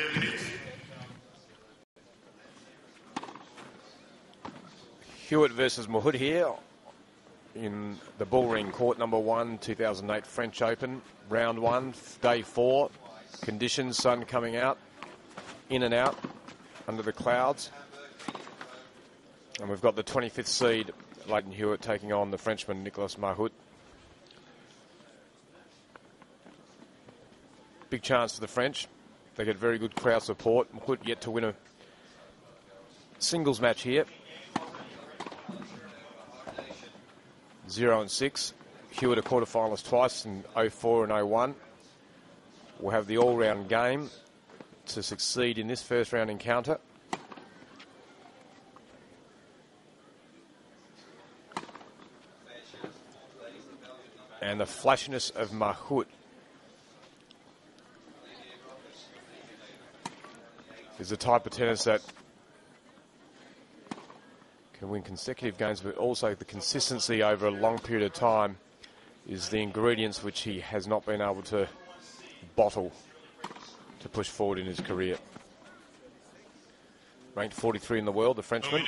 Deux minutes. Hewitt versus Mahut here in the Bullring Court number one, 2008 French Open, round one, day four. Conditions, sun coming out, in and out, under the clouds. And we've got the 25th seed, Lleyton Hewitt, taking on the Frenchman, Nicolas Mahut. Big chance for the French. They get very good crowd support. Mahut yet to win a singles match here. Zero and six. Hewitt a quarterfinalist twice in 04 and 01. Will have the all-round game to succeed in this first round encounter. And the flashiness of Mahut is the type of tennis that can win consecutive games, but also the consistency over a long period of time is the ingredients which he has not been able to bottle to push forward in his career. Ranked 43 in the world, the Frenchman,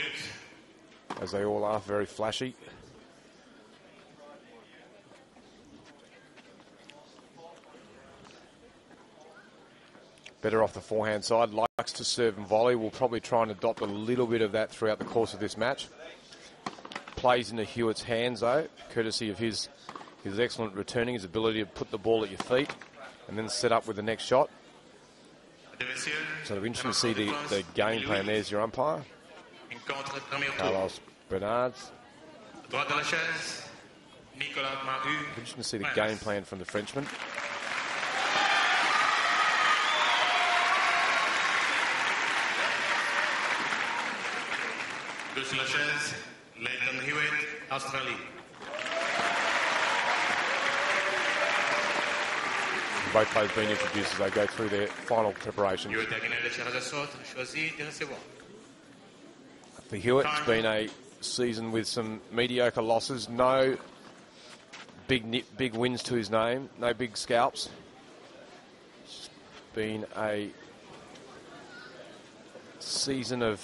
as they all are, very flashy. Better off the forehand side, likes to serve and volley. Will probably try and adopt a little bit of that throughout the course of this match. Plays into Hewitt's hands though, courtesy of his his excellent returning, his ability to put the ball at your feet and then set up with the next shot. So it'll be interesting to see the, the game plan. There's your umpire. Carlos Bernardes. Interesting to see the game plan from the Frenchman. Chaise, Lleyton Hewitt, Australie. Both players being introduced as they go through their final preparations. Hewitt a gagné le tirage à sorte, choisi de recevoir. For Hewitt, it's been a season with some mediocre losses. No big big wins to his name. No big scalps. It's been a season of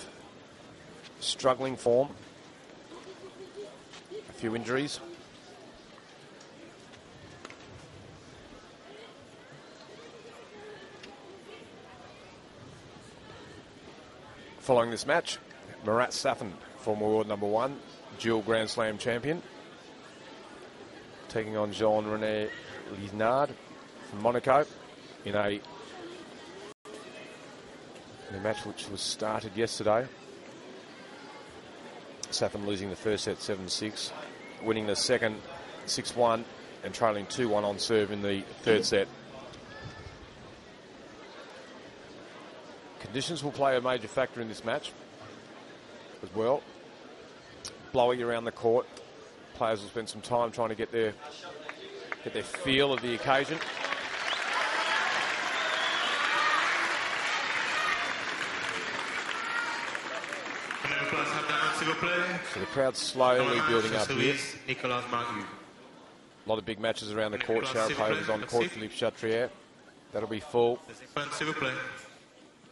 struggling form. A few injuries. Following this match, Marat Safin, former world number one, dual Grand Slam champion, taking on Jean Rene Lisnard from Monaco in a, in a match which was started yesterday. Safin losing the first set 7 6, winning the second 6 1, and trailing 2 1 on serve in the third set. Conditions will play a major factor in this match as well. Blowy around the court. Players will spend some time trying to get their get their feel of the occasion. Prenez place à s'il vous plaît. So the crowd's slowly building up here. Nicolas. A lot of big matches around the court. Sharapova's on court. Philippe Chatrier. That'll be full. Deuxième s'il vous plaît.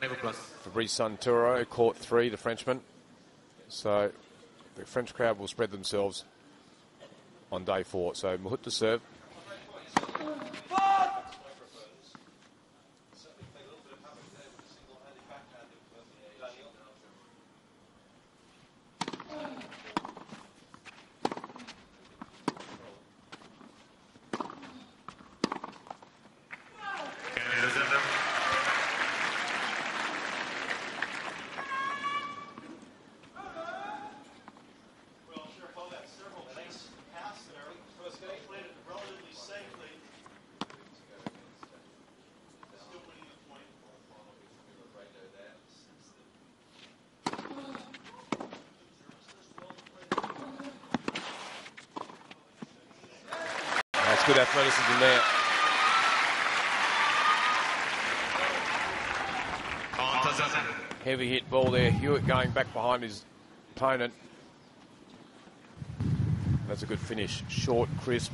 Prenez vos places. Fabrice Santoro, court three, the Frenchman. So the French crowd will spread themselves on day four. So Mahut to serve. Gagné le deuxième. Well, Sharapova had several nice passes there. He played it relatively safely. Still winning the point. That's good athleticism Heavy hit ball there. Hewitt going back behind his opponent. That's a good finish. Short, crisp.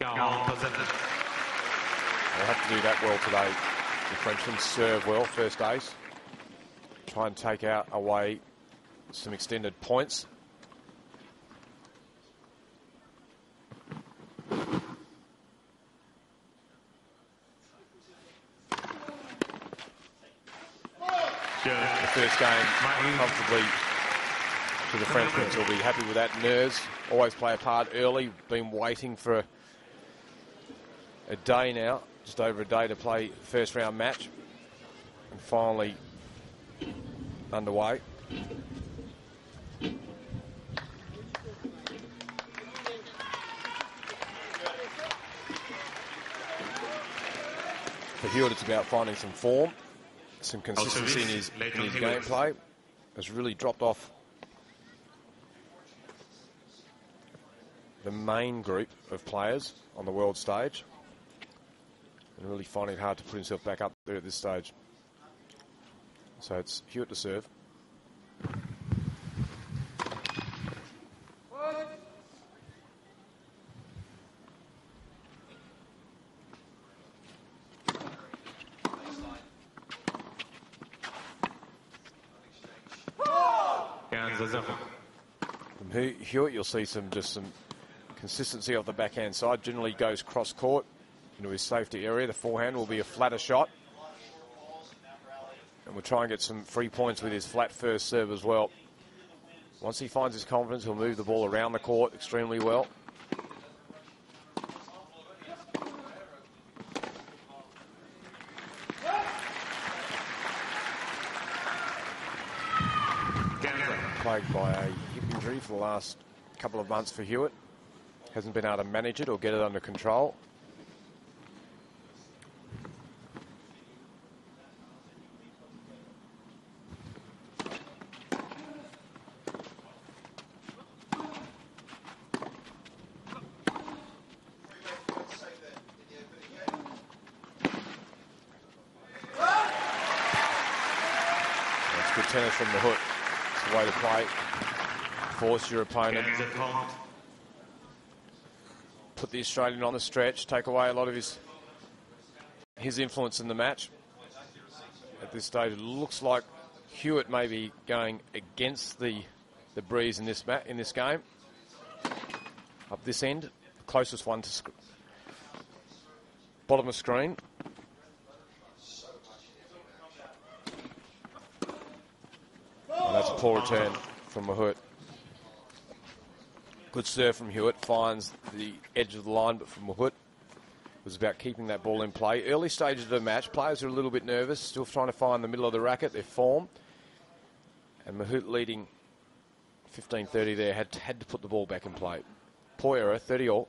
Antazan. today. Frenchman serve well, first ace. Try and take out away some extended points. Serve. The first game comfortably to the Frenchman. So will be happy with that. Ners always play a part early. Been waiting for a, a day now, just over a day to play first round match. And finally underway. For Hewitt, it's about finding some form, some consistency in his, in his gameplay. Has really dropped off the main group of players on the world stage and really finding it hard to put himself back up there at this stage. So it's Hewitt to serve. From Hewitt, you'll see some just some consistency off the backhand side. Generally goes cross court into his safety area. The forehand will be a flatter shot. And we'll try and get some free points with his flat first serve as well. Once he finds his confidence, he'll move the ball around the court extremely well. Plagued by a hip injury for the last couple of months for Hewitt. Hasn't been able to manage it or get it under control. That's good tennis from the hook. It's the way to play. Force your opponent. Put the Australian on the stretch. Take away a lot of his his influence in the match. At this stage, it looks like Hewitt may be going against the the breeze in this ma- in this game. Up this end, closest one to sc- bottom of screen. Oh, that's a poor return from Mahut. Good serve from Hewitt. Finds the edge of the line, but from Mahut was about keeping that ball in play. Early stages of the match, players are a little bit nervous, still trying to find the middle of the racket, their form. And Mahut leading 15-30 there, had had to put the ball back in play. Poor error, 30 all.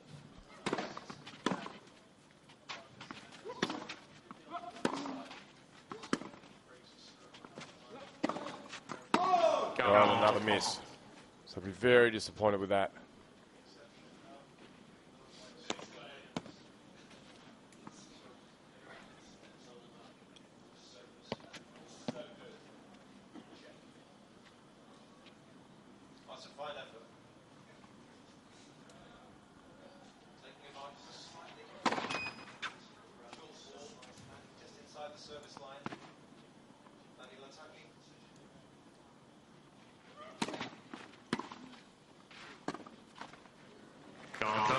Oh, another miss. So I'd be very disappointed with that. That's a fine effort. Taking him on slightly. Short ball, just inside the service line. Daniel attacking. Quarante.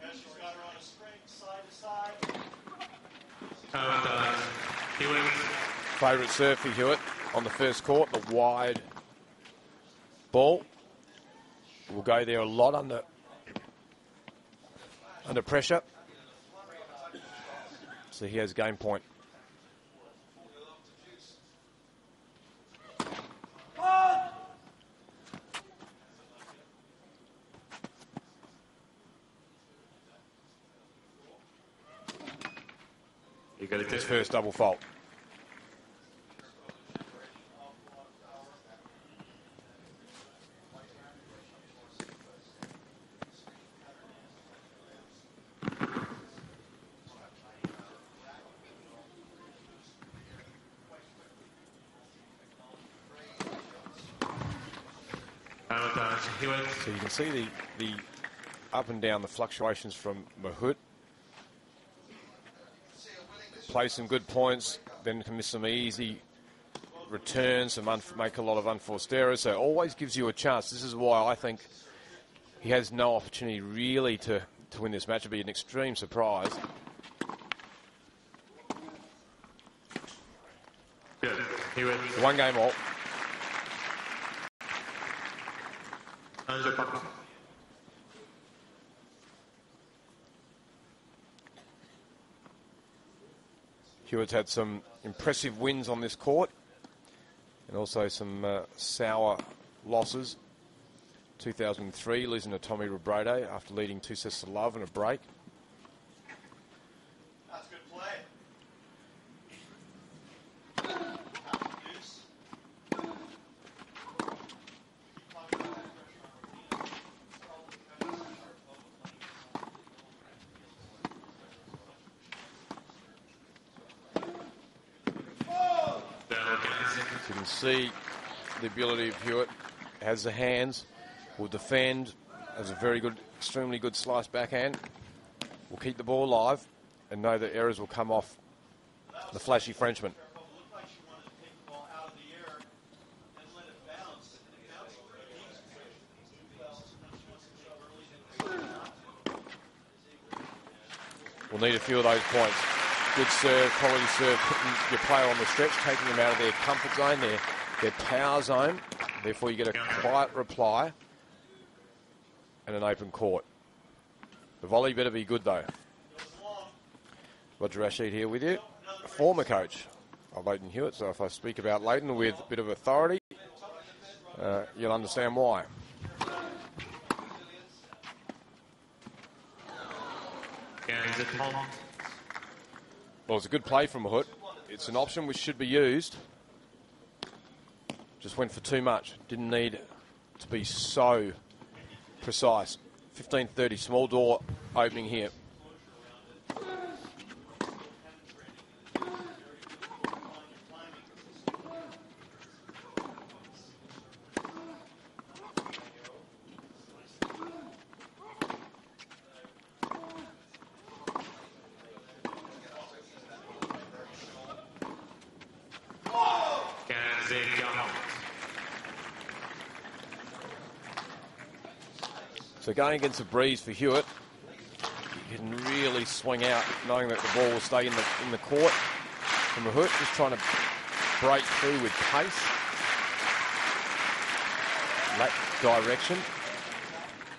Yeah, she's got her on a string, side to side. Avantage. Hewitt. Favourite serve for Hewitt on the first court, the wide ball. Will go there a lot under under pressure. So he has game point. His first double fault. Hewitt. So you can see the, the up and down, the fluctuations from Mahut. Play some good points, then can miss some easy returns, and make a lot of unforced errors. So it always gives you a chance. This is why I think he has no opportunity really to, to win this match. It'd be an extreme surprise. Good. Hewitt. One game all. Papa. Hewitt's had some impressive wins on this court and also some uh, sour losses. 2003, losing to Tommy Robredo after leading two sets to love and a break. That's good play. Deuce. Down against. So you can see the ability of Hewitt. Has the hands, will defend, has a very good, extremely good slice backhand. Will keep the ball alive and know that errors will come off the flashy Frenchman. We'll need a few of those points. Good serve, quality serve, putting your player on the stretch, taking them out of their comfort zone, their, their power zone. Therefore, you get a quiet reply and an open court. The volley better be good, though. Roger Rasheed here with you, former coach of Lleyton Hewitt. So if I speak about Lleyton with a bit of authority, uh, you'll understand why. Well, it's a good play from Hood. It's an option which should be used. Just went for too much. Didn't need to be so precise. 15.30, small door opening here. So going against a breeze for Hewitt, you can really swing out knowing that the ball will stay in the in the court. From the Hood, just trying to break through with pace. That direction.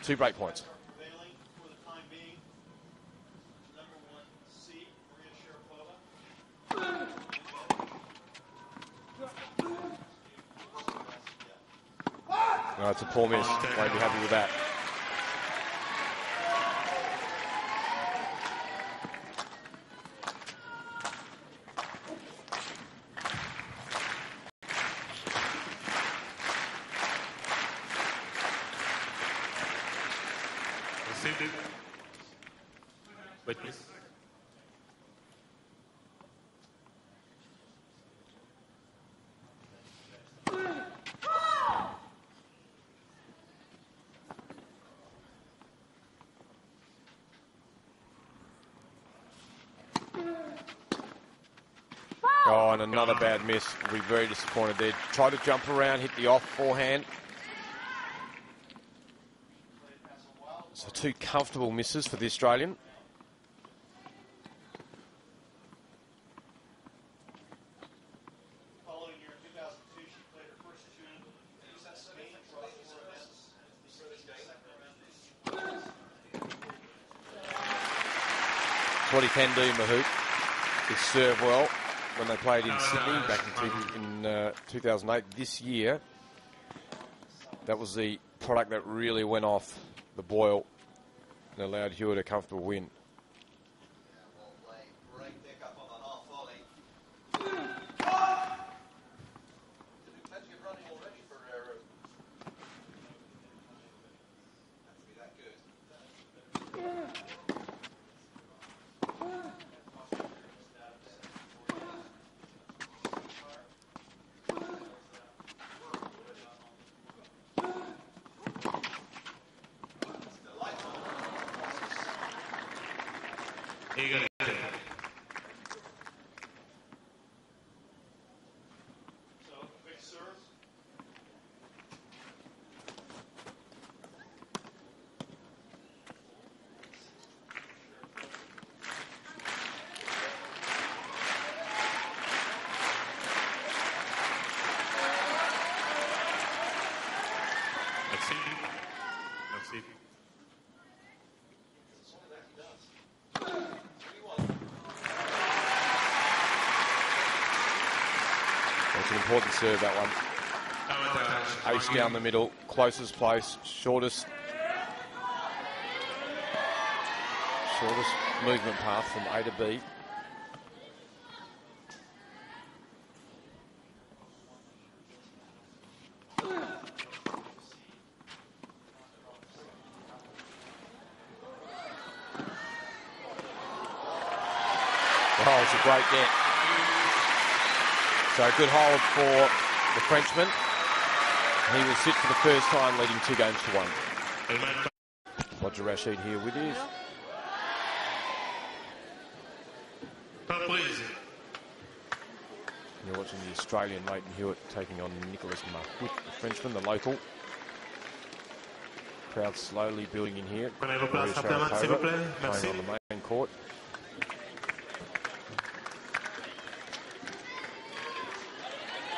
Two break points. No, it's a poor miss. Won't be happy with that. Received it. Wait, please. Oh, and another bad miss. We'll be very disappointed there. Tried to jump around, hit the off forehand. So two comfortable misses for the Australian. Following year in 2002, she played her first two Spain across four events. That's what he can do, Mahut, is serve well. When they played in Sydney back in, two, in uh, 2008, this year, that was the product that really went off the boil and allowed Hewitt a comfortable win. Great pick up on the half volley. Plenty of running already for Ferrero. Has to be that good. It's an important serve, that one. Ace down the middle, closest place, shortest. Shortest movement path from A to B. Oh, it's a great net. So a good hold for the Frenchman. He will sit for the first time, leading two games to one. Roger Rasheed here with you. You're watching the Australian Lleyton Hewitt taking on Nicolas Mahut, the Frenchman, the local. Crowd slowly building in here. Prenez vos places Maria rapidement, s'il vous plaît. Merci. on the main court.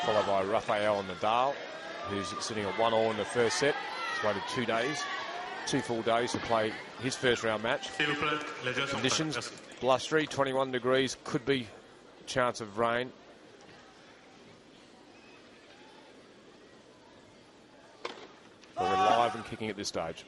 Followed by Rafael Nadal, who's sitting at one all in the first set. He's waited two days, two full days to play his first round match. Conditions blustery, 21 degrees, could be chance of rain. But we're live and kicking at this stage.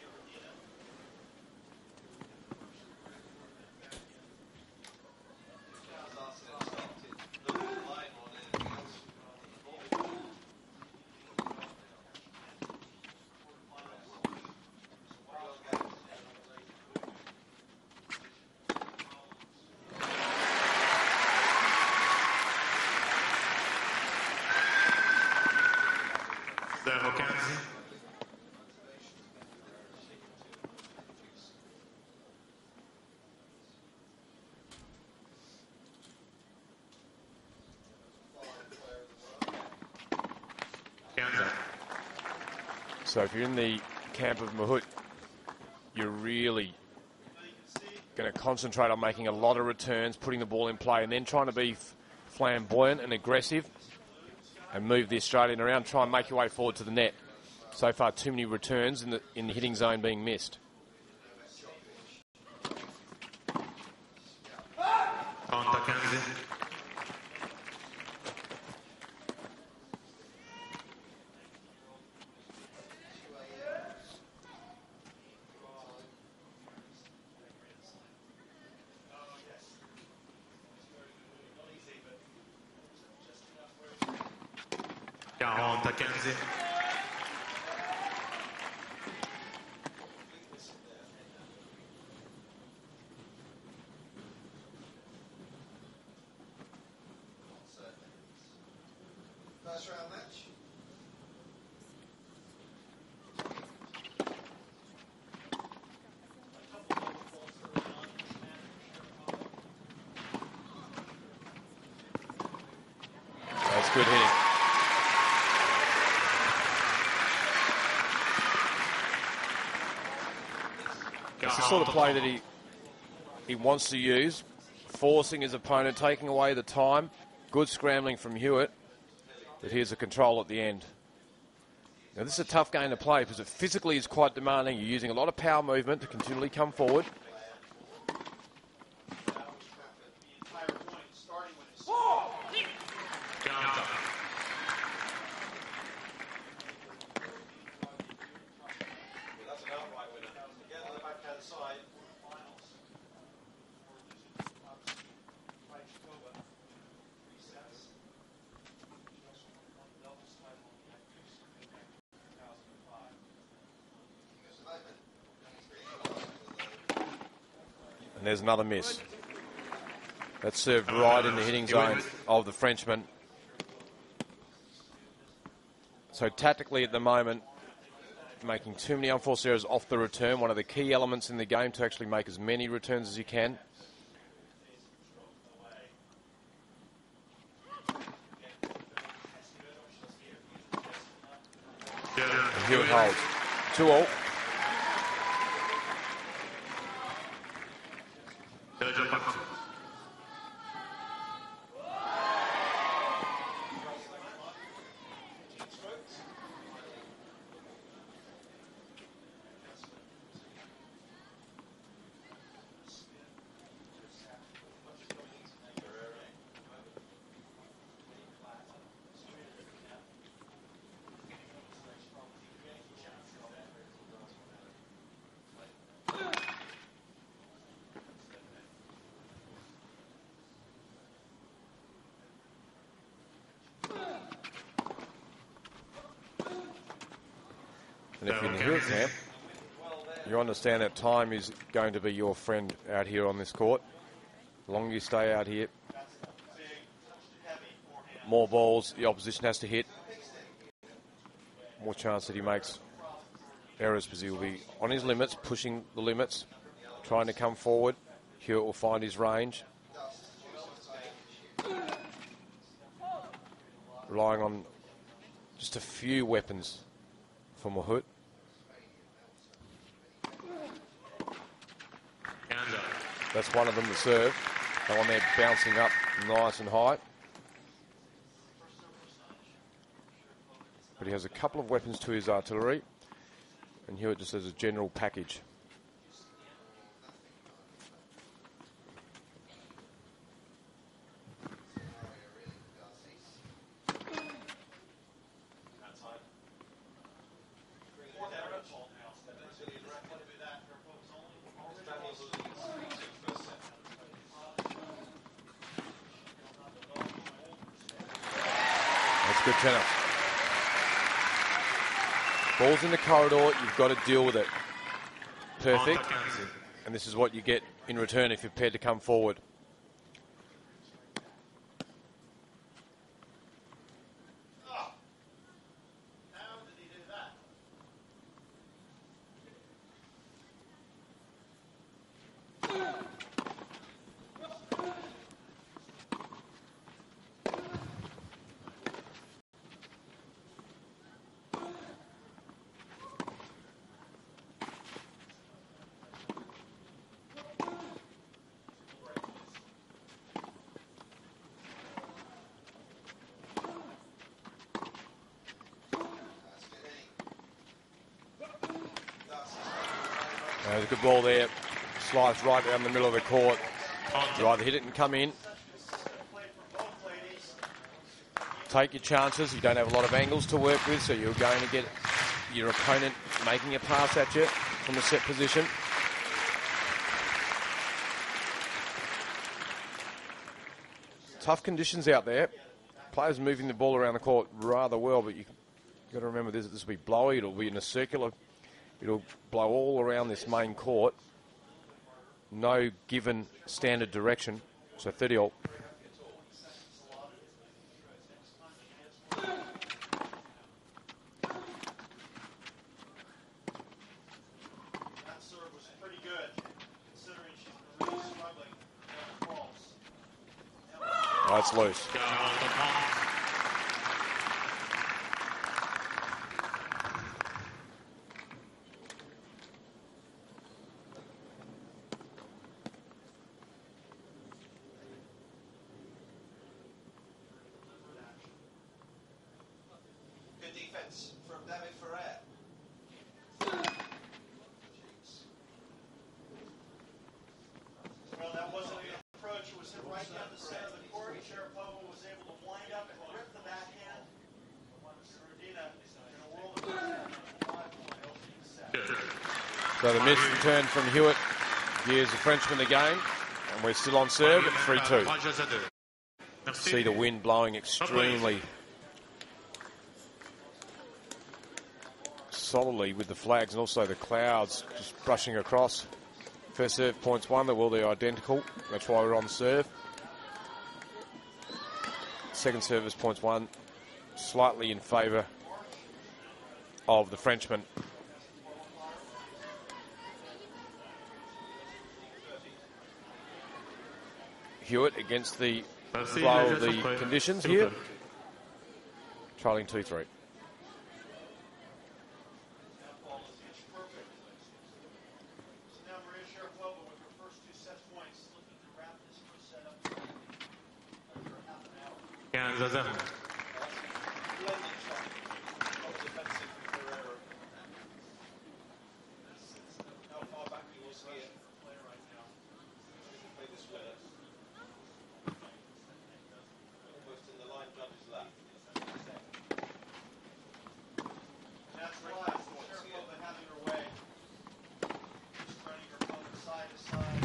So if you're in the camp of Mahut, you're really going to concentrate on making a lot of returns, putting the ball in play, and then trying to be flamboyant and aggressive and move the Australian around. Try and make your way forward to the net. So far, too many returns in the in the hitting zone being missed. Conta quinze. Quarante quinze. First round match. That's good hitting. It's the sort of play that he he wants to use, forcing his opponent, taking away the time. Good scrambling from Hewitt, but here's the control at the end. Now this is a tough game to play because it physically is quite demanding. You're using a lot of power movement to continually come forward. The entire point, starting when it's Quarante. That's an outright winner. Again, on the backhand side. finals for losing obviously Krejcikova three sets. She also won one doubles title in the Olympics in 2005. And there's another miss. That's served right in the hitting zone of the Frenchman. So tactically at the moment, making too many unforced errors off the return, one of the key elements in the game to actually make as many returns as you can. Hewitt holds. Two all. Camp, you understand that time is going to be your friend out here on this court. The longer you stay out here, more balls the opposition has to hit, more chance that he makes errors because he will be on his limits, pushing the limits, trying to come forward. Hewitt will find his range. Relying on just a few weapons for Mahut. Hands up. That's one of them to serve. That one there bouncing up nice and high. But he has a couple of weapons to his artillery. And Hewitt just has a general package. That's good tennis. Ball's in the corridor, you've got to deal with it. Perfect. And this is what you get in return if you're prepared to come forward. Good ball there. Slides right down the middle of the court. You either hit it and come in, take your chances. You don't have a lot of angles to work with, so you're going to get your opponent making a pass at you from a set position. Tough conditions out there. Players moving the ball around the court rather well, but you have got to remember this. This will be blowy. It'll be in a circular. It'll blow all around this main court. No given standard direction. So 30 all. That's loose. was pretty good, considering she's been really struggling with falls. That's loose. Down attaquant. Good defense from David Ferrer. Well, that wasn't an approach. It was hit right down the center of the court. Sharapova was able to wind up and rip the backhand. Rodina, in a world of five point opening set. Good. So the missed return from Hewitt gives the Frenchman the game. And we're still on serve at 3 2. Trois jeux à deux. Merci. See the wind blowing extremely solidly with the flags and also the clouds just brushing across. First serve points one, well, they're identical. That's why we're on serve. Second service points one, slightly in favour of the Frenchman. Hewitt against the flow of the jeux sont prêts. conditions here. Trailing 2 3. That ball was pitch perfect. So now Maria Sharapova with her first two set points, looking to wrap this first set up under half an hour. 15 à 0. Blending shot. Not defensive from Ferrer. How far back he was here. Play right now. Play this winner. Almost in the line judge's lap. That's right. Sharapova having her way. Just running her opponent side to side.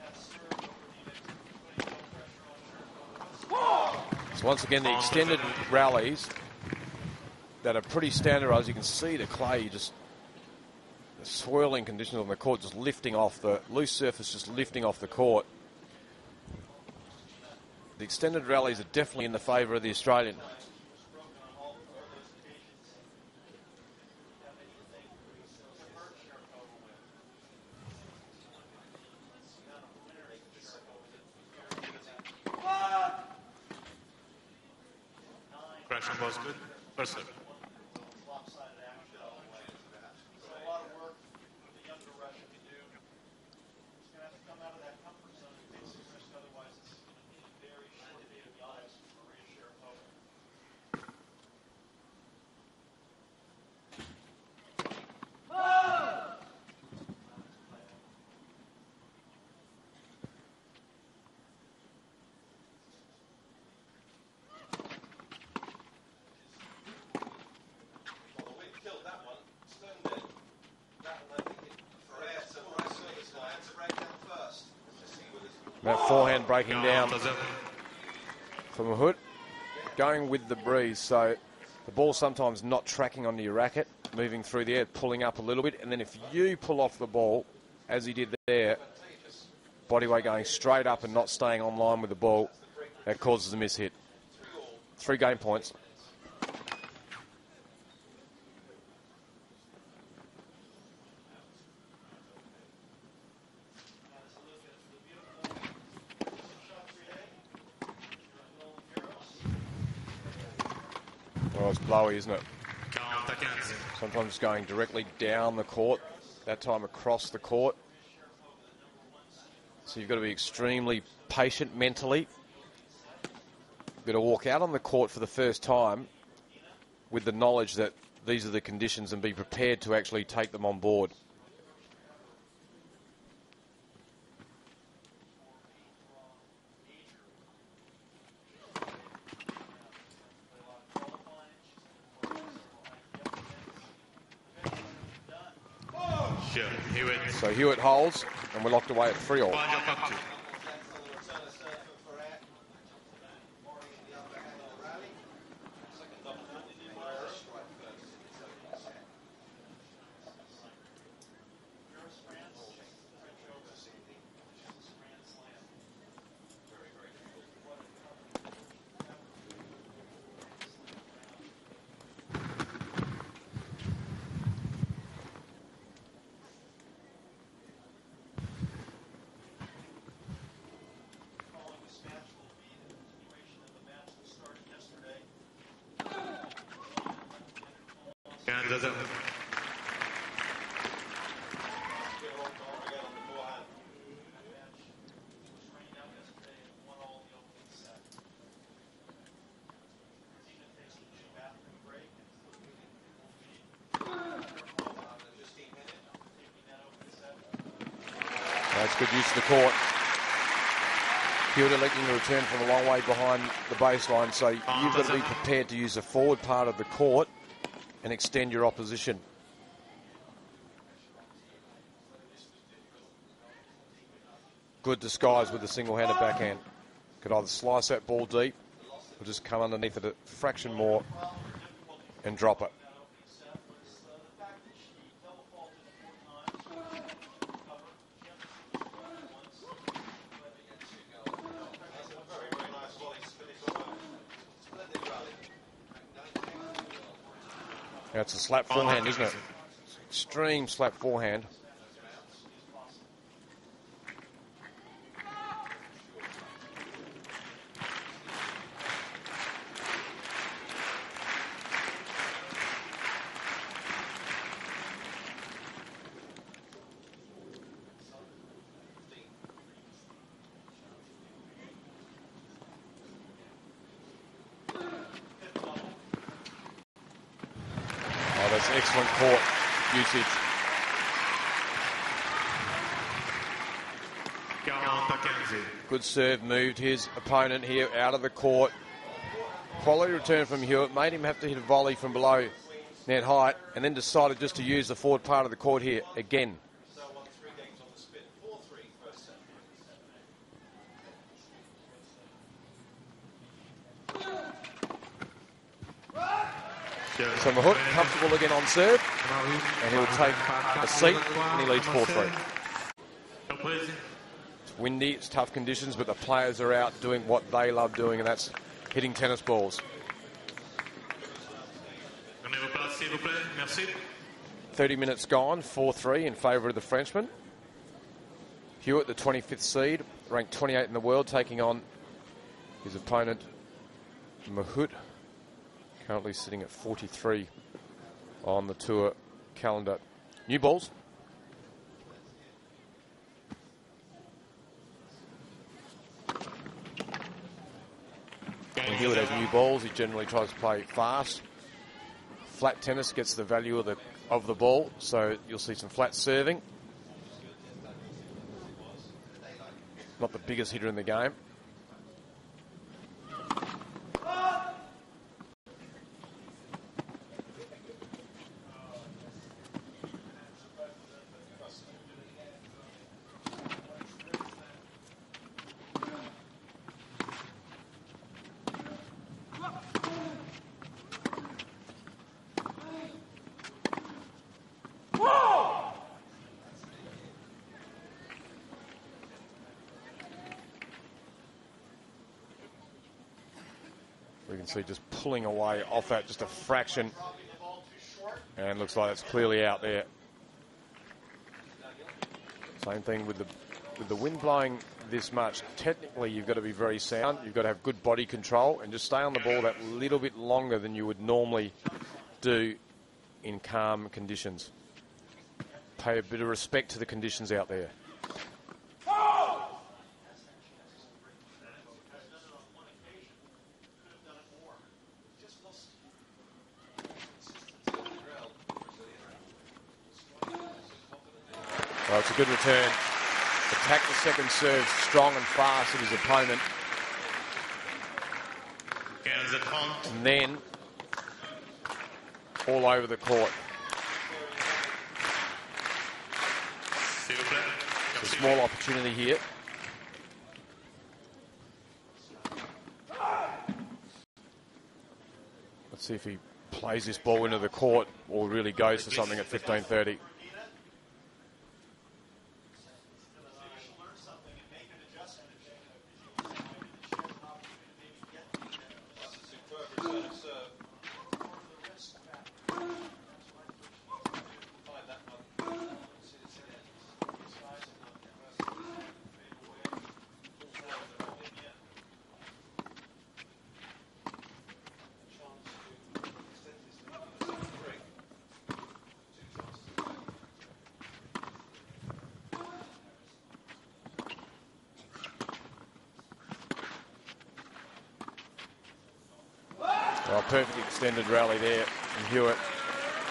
That serve over needed, putting no pressure on Sharapova. So once again, the extended rallies that are pretty standardised. You can see the clay just the swirling conditions on the court, just lifting off the loose surface, just lifting off the court. The extended rallies are definitely in the favour of the Australian. Correction was good. First serve. lopsided action all the way. So a lot of work the younger Russian can do. He's going to have to come out of that comfort zone and take some risk, otherwise it's going to be a very short-dated lives for Maria Sharapova. Well, the wind killed that one. Stone did. That one, I think it. Ferrer, so I saw this line to break down first. To see whether it's That forehand breaking down from a hood, going with the breeze. So the ball sometimes not tracking onto your racket, moving through the air, pulling up a little bit, and then if you pull off the ball, as he did there, body weight going straight up and not staying on line with the ball, that causes a miss hit. Three game points. Blowy, isn't it? Count à 15. Sometimes going directly down the court, that time across the court. So you've got to be extremely patient mentally. You've got to walk out on the court for the first time with the knowledge that these are the conditions and be prepared to actually take them on board. Sure. Hewitt. Hewitt holds, and we're locked away at three all. Point of factory. on the return of serve for Ferrer. Mori in the other hand on the rally. Second double fault. Ferrer strike first. Following this match will be the continuation of the match that started yesterday. Count as a Get all gone again on the forehand. match was rained out yesterday and won all the opening set. Tina takes a two bathroom break and will be After just 15 minutes. taking that opening set. That's good use of the court. Hewitt electing to return from a long way behind the baseline, so you've got to be prepared to use the forward part of the court and extend your opposition. Good disguise with the single-handed backhand. Could either slice that ball deep or just come underneath it a fraction more and drop it. That's a very, very nice volley to finish on a splendid rally. That's a slap forehand, isn't it? Extreme slap forehand. That's excellent court usage. Count à 15. Good serve moved his opponent here out of the court. Quality return from Hewitt made him have to hit a volley from below net height and then decided just to use the forward part of the court here again. So won three games on the spin. 4-3 first set. Mahut comfortable again on serve, and he'll take a seat, and he leads 4-3. It's windy, it's tough conditions, but the players are out doing what they love doing, and that's hitting tennis balls. 30 minutes gone, 4-3 in favour of the Frenchman. Hewitt, the 25th seed, ranked 28 in the world, taking on his opponent Mahut, currently sitting at 43 on the tour calendar. New balls. When Hewitt has new balls, he generally tries to play fast. Flat tennis gets the value of the of the ball, so you'll see some flat serving. Not the biggest hitter in the game. Just pulling away off that just a fraction. And looks like it's clearly out there. Same thing with the with the wind blowing this much. Technically, you've got to be very sound. You've got to have good body control and just stay on the ball that little bit longer than you would normally do in calm conditions. Pay a bit of respect to the conditions out there. Well, it's a good return. Attack the second serve strong and fast at his opponent. And then all over the court. Plaît. A small opportunity here. Let's see if he plays this ball into the court or really goes for something at 15:30. Well, perfect extended rally there from Hewitt.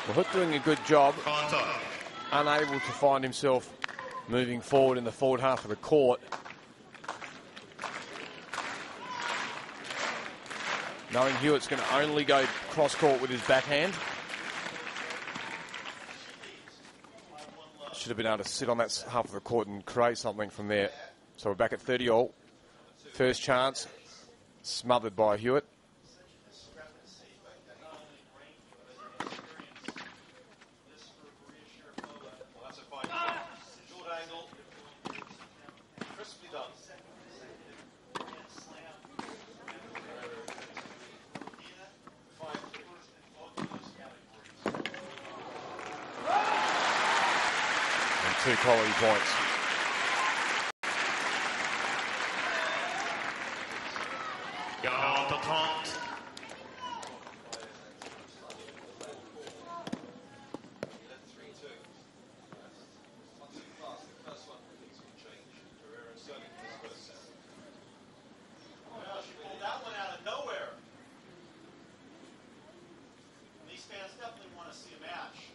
Mahut doing a good job, unable to find himself moving forward in the forward half of the court. Knowing Hewitt's going to only go cross court with his backhand. Should have been able to sit on that half of the court and create something from there. So we're back at 30 all. First chance, smothered by Hewitt. Well, that's a fine short angle. Crisply done. and two quality points. Quarante 30. She pulled that one out of nowhere. These fans definitely want to see a match.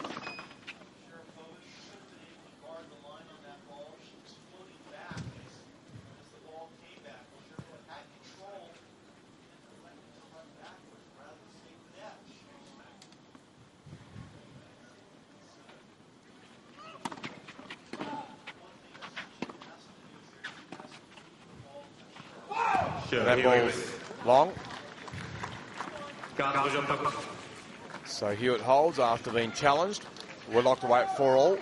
Sheriff Bovish should have been able to guard the line on that ball. She was floating back as, as the ball came back. Well, Sheriff had control and let to run backwards rather than stay with that. She was back. And that ball long. Garde jump up. So Hewitt holds after being challenged. We're locked away at four all.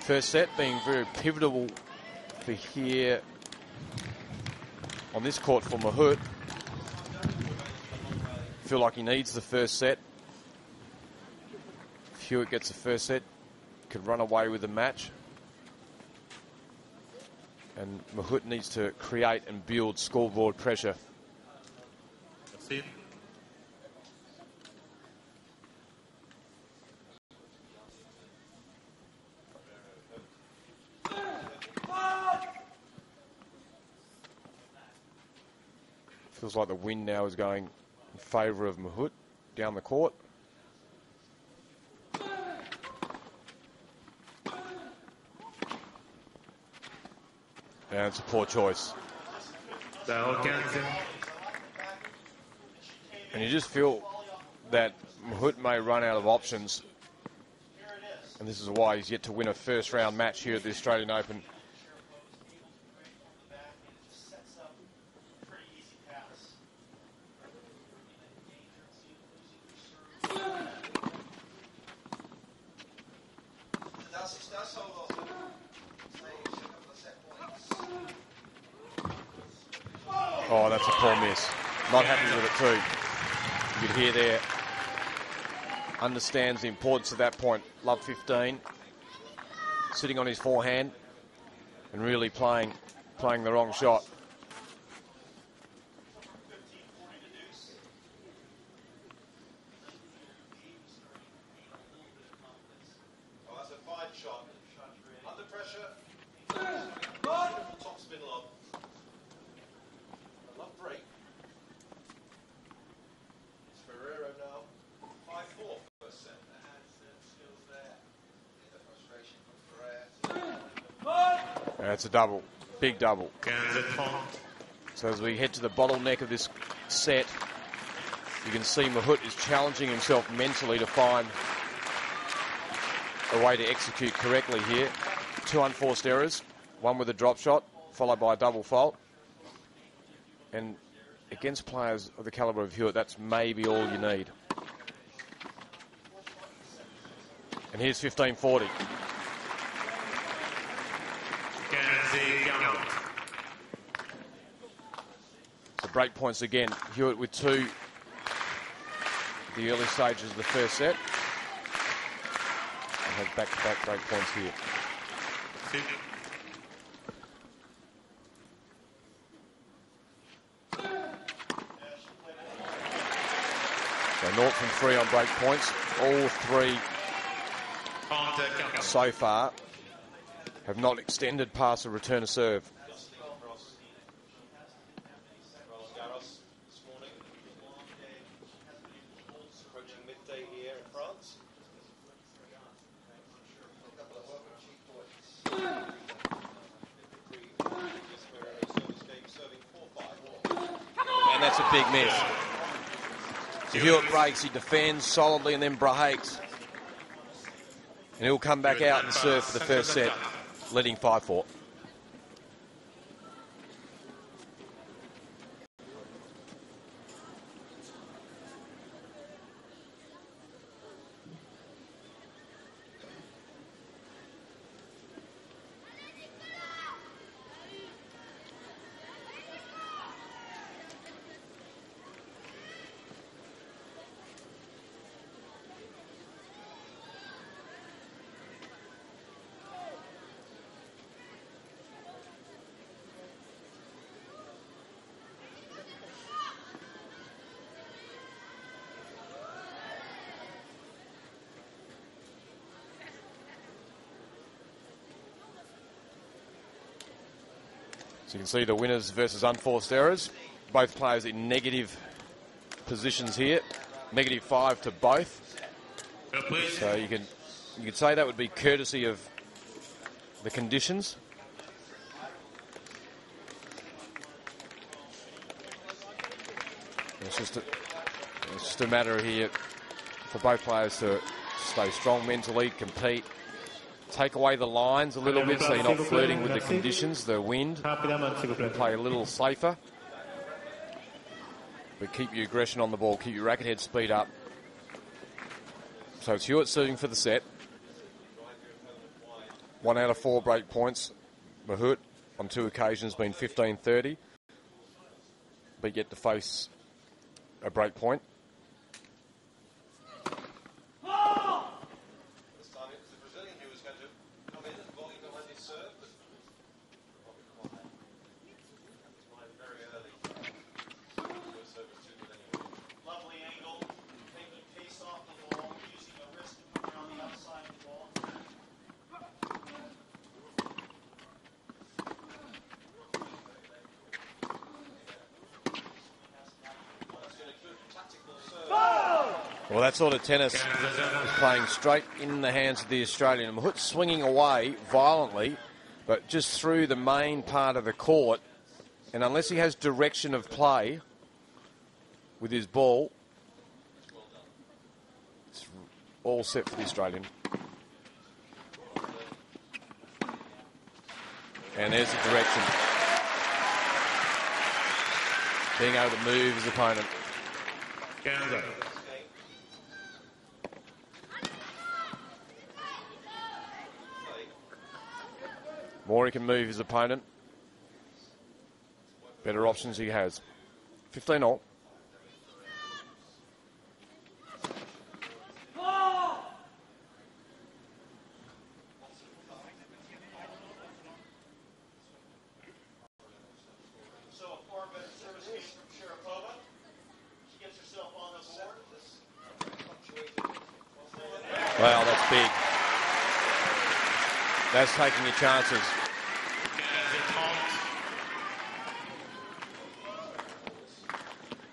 First set being very pivotal for here on this court for Mahut. Feel like he needs the first set. If Hewitt gets the first set, could run away with the match. And Mahut needs to create and build scoreboard pressure. Feels like the wind now is going in favour of Mahut down the court. And it's a poor choice. And you just feel that Mahut may run out of options. And this is why he's yet to win a first round match here at the Australian Open. That's, that's how they'll say a couple of set points. Oh, that's a poor miss. Not happy with it too. You could hear there. Understands the importance of that point. Love 15. Sitting on his forehand and really playing playing the wrong shot. Oh, that's a fine shot. Under pressure. Top spin lob. A love break. It's Ferrero now. 5 4 first set. Skills there. The frustration from Ferrer. And it's a double. Big double. So as we head to the bottleneck of this set, you can see Mahut is challenging himself mentally to find a way to execute correctly here. Two unforced errors, one with a drop shot, followed by a double fault. And against players of the caliber of Hewitt, that's maybe all you need. And here's 1540. Break points again. Hewitt with two the early stages of the first set. Has back-to-back break points here. So naught from three on break points. All three so far have not extended past a return of serve. Roland Garros this morning. Long day. Approaching midday here in France. A couple of work cheap points. Yes, Ferrero service game serving 4 5 And that's a big miss. So Hewitt breaks, he defends solidly and then breaks. And he'll come back out and serve for the first set, leading 5 4. So you can see the winners versus unforced errors. Both players in negative positions here. Negative five to both. So you can you could say that would be courtesy of the conditions. It's just a, it's just a matter here for both players to stay strong mentally, compete, take away the lines a little bit so you're not flirting with the conditions, the wind, play a little safer. but keep your aggression on the ball, keep your racket head speed up. So it's Hewitt serving for the set. One out of four break points. Mahut on two occasions been 15-30, but yet to face a break point. This time it was the Brazilian who was going to come in and volley behind his serve, but probably quite. That was mine very early. First serve was too good anyway. Lovely angle, taking pace off the ball, using a wrist to come around the outside of the ball. Well, that sort of tennis is playing straight in the hands of the Australian. Mahut swinging away violently, but just through the main part of the court. And unless he has direction of play with his ball, it's all set for the Australian. And there's the direction. Being able to move his opponent. Gander. He can move his opponent, better options he has. 15 all. Well, that's big. That's taking your chances.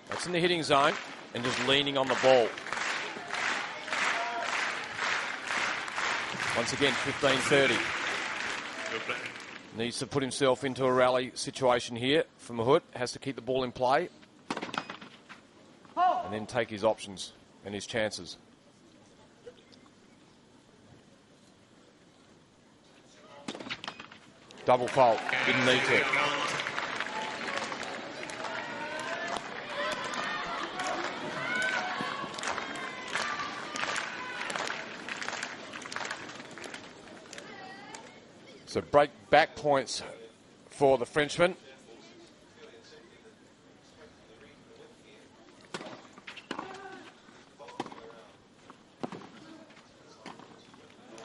That's in the hitting zone and just leaning on the ball. Once again, 15-30. Good play. Needs to put himself into a rally situation here from Mahut. Has to keep the ball in play. And then take his options and his chances. Double fault. Didn't need to. So break back points for the Frenchman.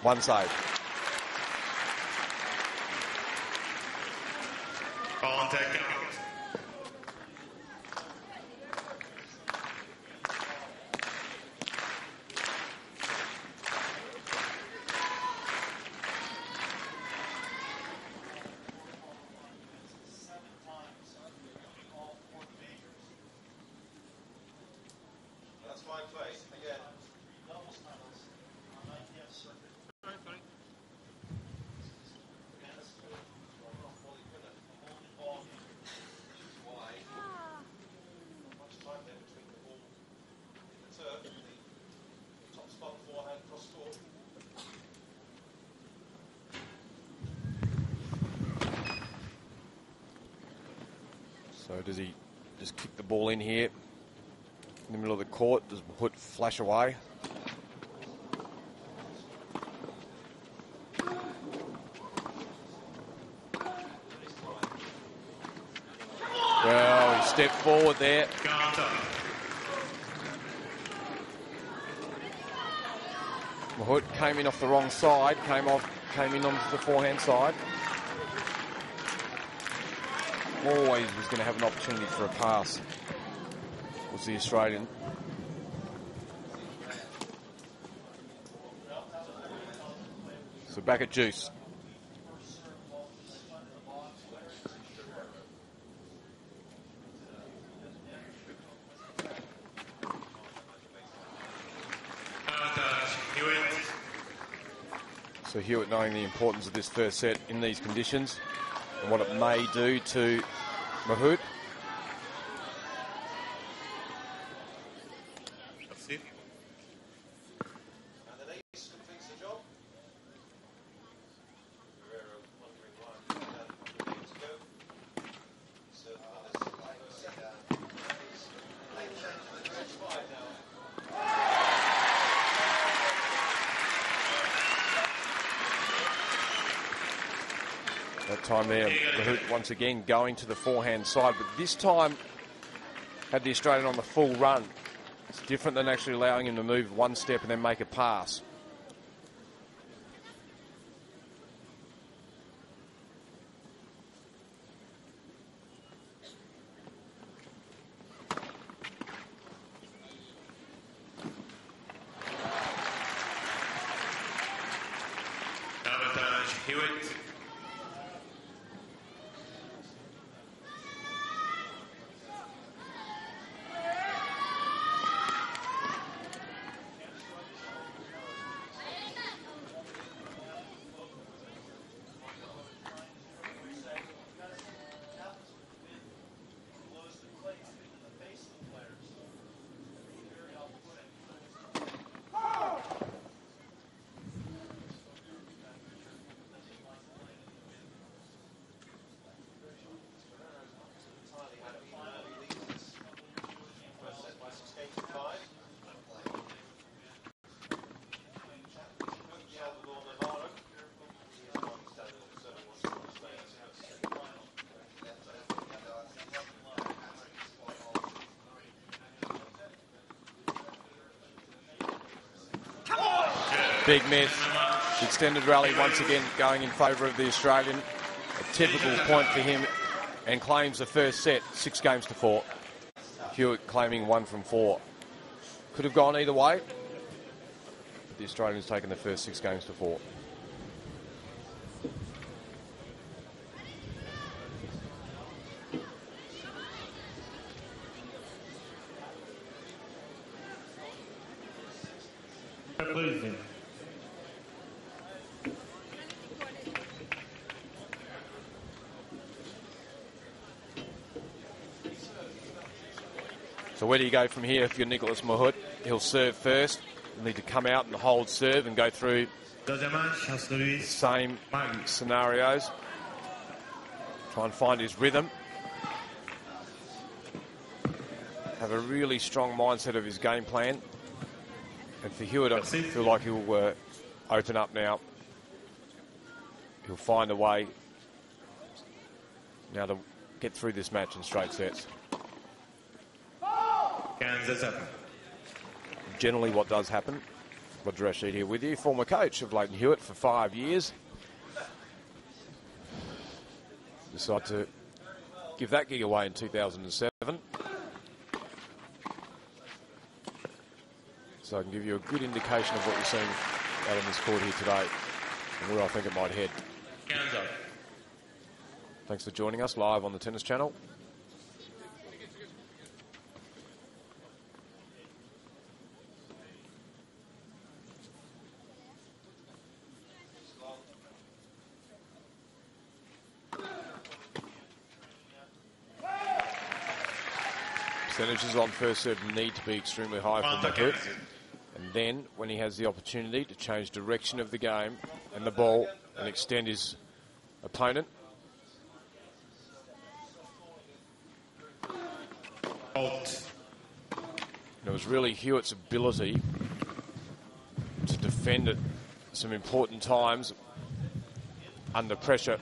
One. Contact out. Seven times, including all four majors. That's fine play. Again, Three doubles titles on ITF circuit. And this is a volley winner. holding ball game. Which is why much time there between the ball in the turf and the top spot forehand cross court. So does he just kick the ball in here in the middle of the court? Does put flash away? Well, he stepped forward there. Mahut came in off the wrong side, came off, came in onto the forehand side. Always was going to have an opportunity for a pass. The Australian. So back at Juice. So Hewitt knowing the importance of this first set in these conditions and what it may do to Mahut. That's it. And then Ace completes the job. Guerrero wondering why he had a couple of games to go. So, uh, this is the first set. that time there. Mahut once again going to the forehand side, but this time had the Australian on the full run. It's different than actually allowing him to move one step and then make a pass. Avantage Hewitt. blows the clay into the face of the players. Very off-putting. First set by six games to five. Salvador Navarro. He is one standing on seven one from Spain. Big miss. Extended rally once again going in favour of the Australian. A typical point for him and claims the first set, six games to four. Hewitt claiming one from four. Could have gone either way. The Australians taken the first six games to four. Where do you go from here if you're Nicolas Mahut? He'll serve first. He'll need to come out and hold serve and go through Louis. same scenarios. Try and find his rhythm. Have a really strong mindset of his game plan. And for Hewitt, I feel like he'll uh, open up now. He'll find a way now to get through this match in straight sets. Generally, what does happen. Roger Rasheed here with you, former coach of Lleyton Hewitt for five years. Decide to give that gig away in 2007. So I can give you a good indication of what you're seeing out on this court here today and where I think it might head. Thanks for joining us live on the Tennis Channel. On first serve need to be extremely high from Mahut. And then, when he has the opportunity to change direction of the game and the ball and extend his opponent. And it was really Hewitt's ability to defend at some important times under pressure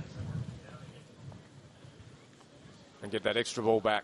and get that extra ball back.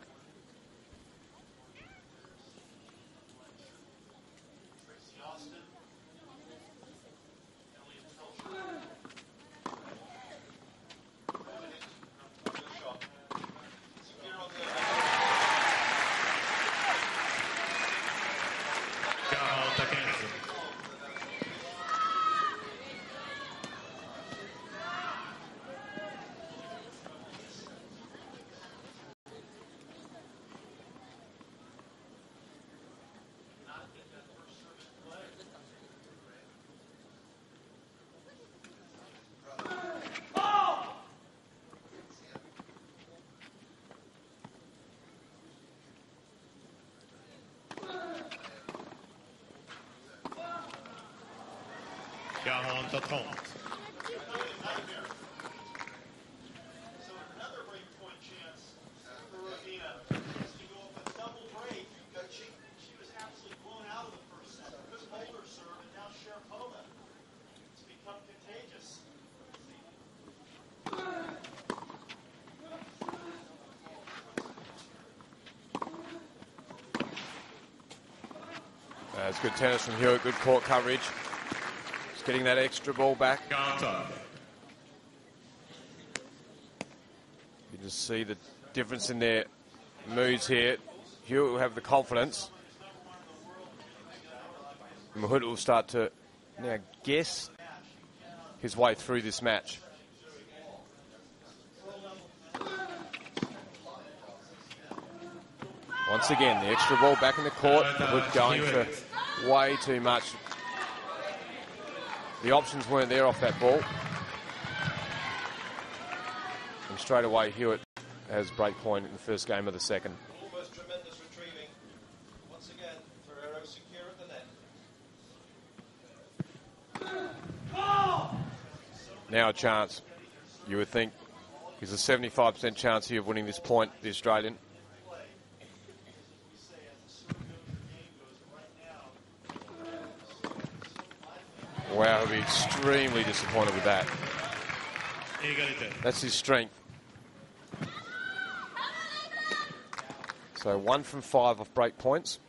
Quarante quinze. Quarante trente. So another break point chance for Ravina. To go up a double break, but she, she was absolutely blown out of the first set. Chris Boulder serve, and now Sharapova. It's become contagious. It's good tennis from Hewitt, good court coverage. Just getting that extra ball back. You just see the difference in their moods here. Hewitt will have the confidence. Mahut will start to now guess his way through this match. Once again, the extra ball back in the court. Mahut going for way too much. The options weren't there off that ball. And straight away, Hewitt has break point in the first game of the second. Almost tremendous retrieving. Once again, Ferrero secure at the net. Now a chance. You would think he's a 75% chance here of winning this point, the Australian. Wow, he'll be extremely disappointed with that. That's his strength. So one from five off break points.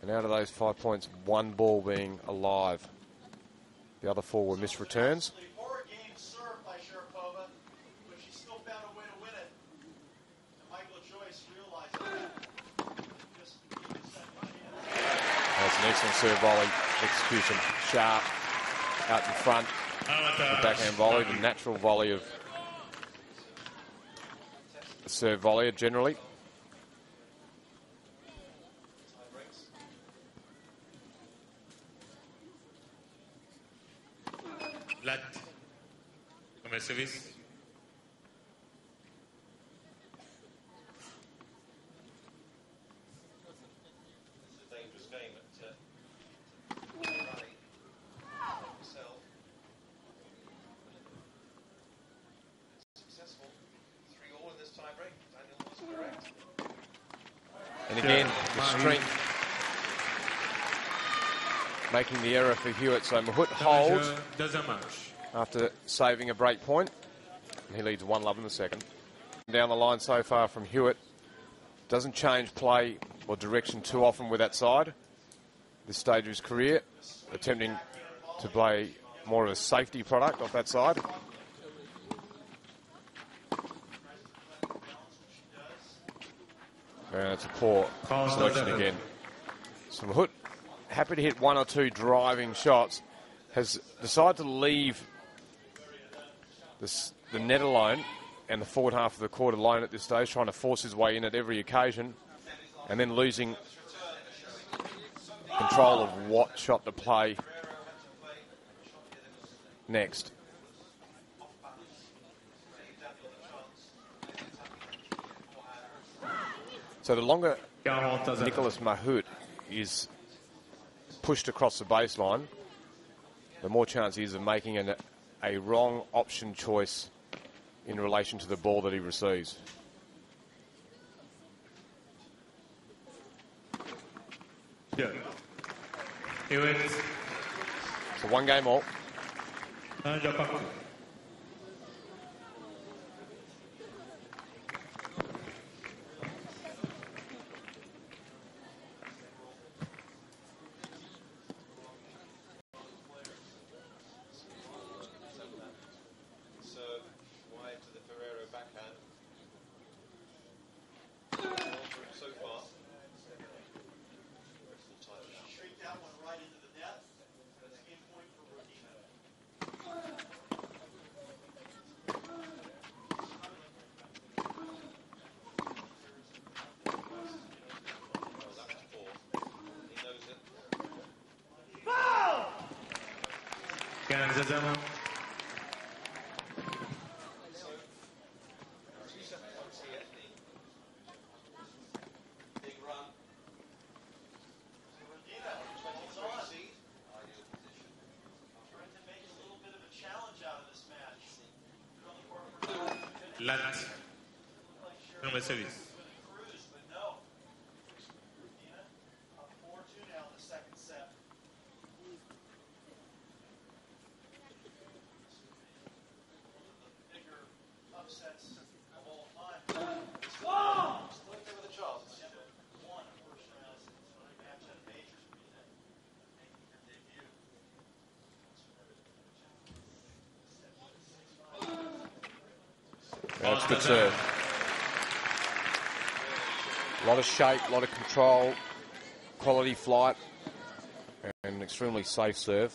And out of those five points, one ball being alive. The other four were missed returns. That's an excellent serve volley execution. Sharp out in front. The backhand volley, the natural volley of the serve volleyer generally. Lat. Comme service. It's a dangerous game at uh, Rally. Excel. Successful. Three all in this tie break. Daniel was correct. And again, the Mahi. strength making the error for Hewitt. So Mahut holds after saving a break point. He leads 1 love in the second. Down the line so far from Hewitt. Doesn't change play or direction too often with that side. This stage of his career, attempting to play more of a safety product off that side. And it's a poor selection again. So Mahut, happy to hit one or two driving shots, has decided to leave this, the net alone and the forward half of the court alone at this stage, trying to force his way in at every occasion, and then losing control of what shot to play next. So the longer 40 à 0. Nicolas Mahut is pushed across the baseline, the more chance he is of making an, a wrong option choice in relation to the ball that he receives. Deux. Hewitt. So one game all. land in. Serve. A lot of shape, a lot of control, quality flight, and an extremely safe serve.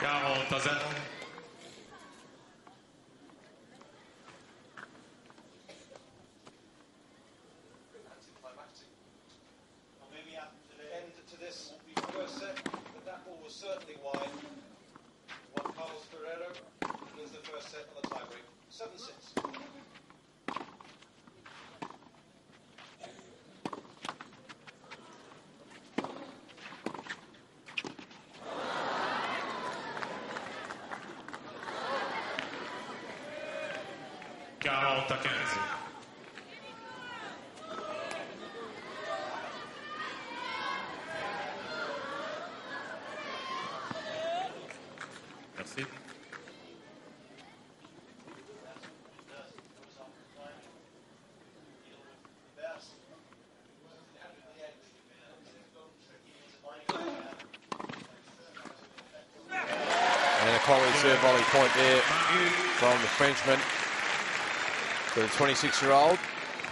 Quarante-zero. anticlimactic. End to this first set, but that ball was certainly wide. Juan Carlos Ferrero wins the first set on the tiebreak. 7 6. Quarante à quinze. Merci. A serve volley point there from the Frenchman. The 26 year old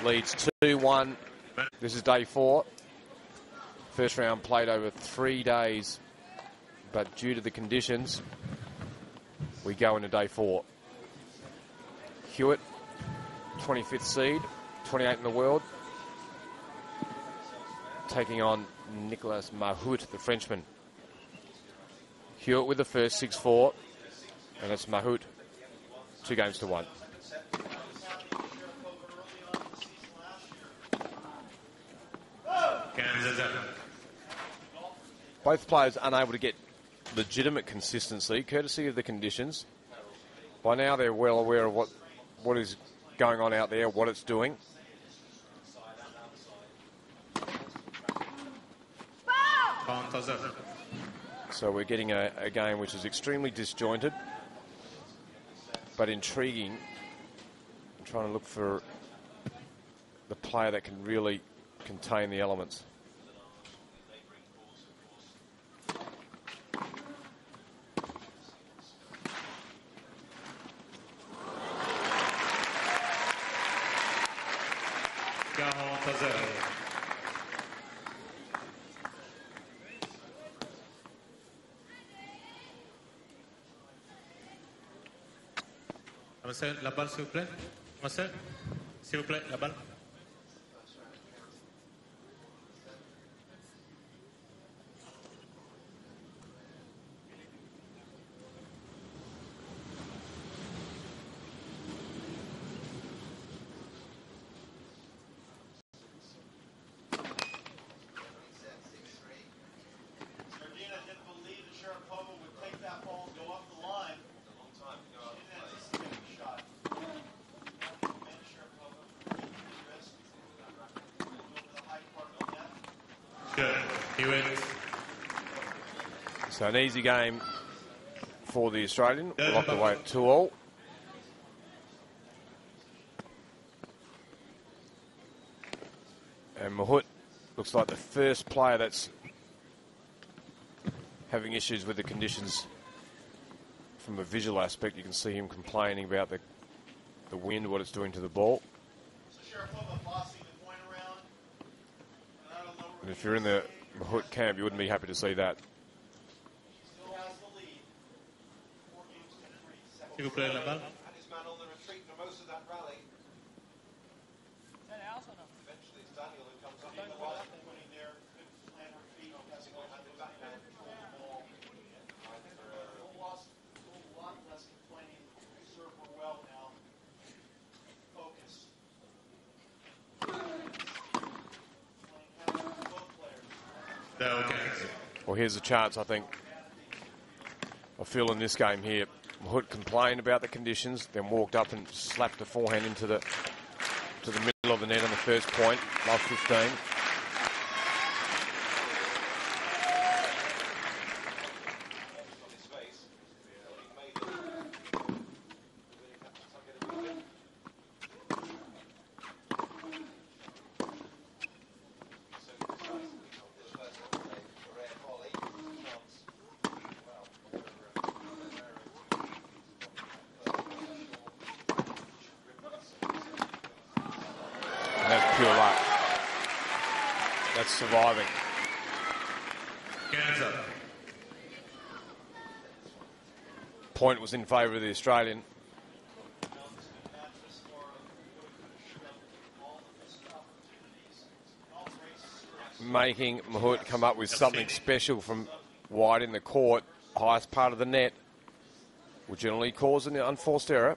leads 2 1. This is day four. First round played over three days, but due to the conditions, we go into day four. Hewitt, 25th seed, 28 in the world, taking on Nicolas Mahut, the Frenchman. Hewitt with the first 6 4, and it's Mahut, two games to one. Both players unable to get legitimate consistency, courtesy of the conditions. By now, they're well aware of what, what is going on out there, what it's doing. Quarante zero. So we're getting a, a game which is extremely disjointed, but intriguing. I'm trying to look for the player that can really contain the elements. Marcel, la balle, s'il vous plaît. Marcel, s'il vous plaît, la balle. So an easy game for the Australian, locked away at 2 all. And Mahut looks like the first player that's having issues with the conditions from a visual aspect. You can see him complaining about the the wind, what it's doing to the ball. And if you're in the Mahut camp, you wouldn't be happy to see that. still has the lead. Four games to three. Second S'il vous plaît, la balle. His man on the retreat for most of that rally. Eventually, it's Daniel who comes up in the wire. Putting there, could plant her feet. Has Hasn't got the backhand. control the ball. Little lost, little lot less complaining. Serve her well now. Focus. Playing half both players. Zero quinze. Well, here's a chance, I think. I feel in this game here, Mahut complained about the conditions, then walked up and slapped the forehand into the to the middle of the net on the first point, love 15. on his face. He That's surviving. Hands up. Point was in favour of the Australian. Making Mahut come up with something special from wide in the court, highest part of the net, will generally cause an unforced error.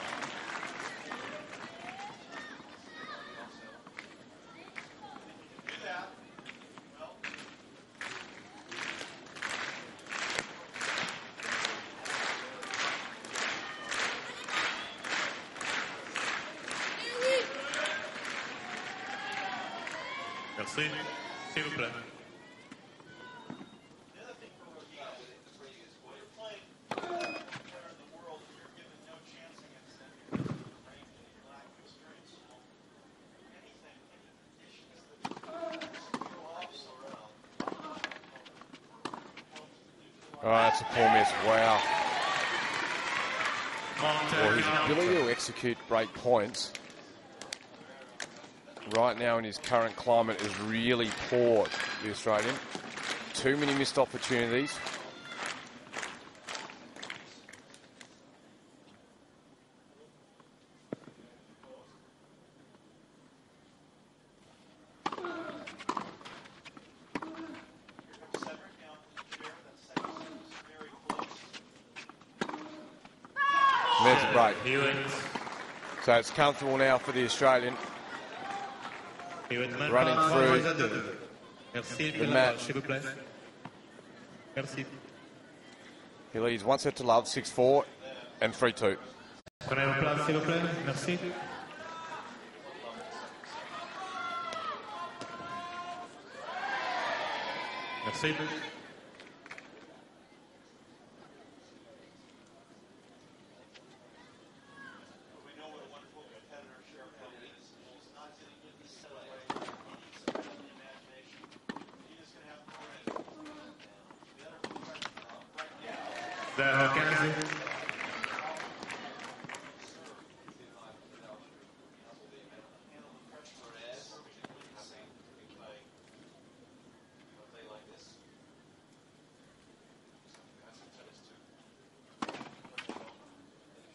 feel off or Oh, that's a poor miss. Wow. Well, his ability to execute break points right now in his current climate is really poor, the Australian. Too many missed opportunities. Cedric down to the chair. That second set was very close. And there's a break. So it's comfortable now for the Australian. Running through. Merci. the match. S'il vous plaît. Merci. He leads one set to love, 6-4 and 3-2. Prenez vos places, s'il vous plaît. Merci. Merci. We know what a wonderful competitor Sherfield is. He's not going to give these set away. He needs some real imagination. He's just going to have to play. The other professional right now. 0 15. handle the pressure of serving and winning the same play. play like this. That's a tennis too.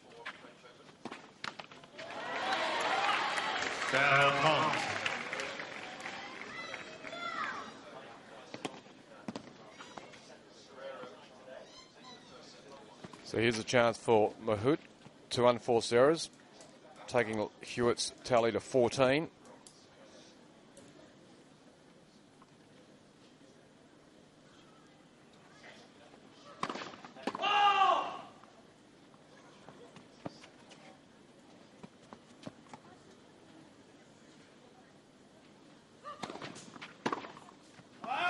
Four French Open. 0 30. So here's a chance for Mahut to unforce errors, taking Hewitt's tally to 14.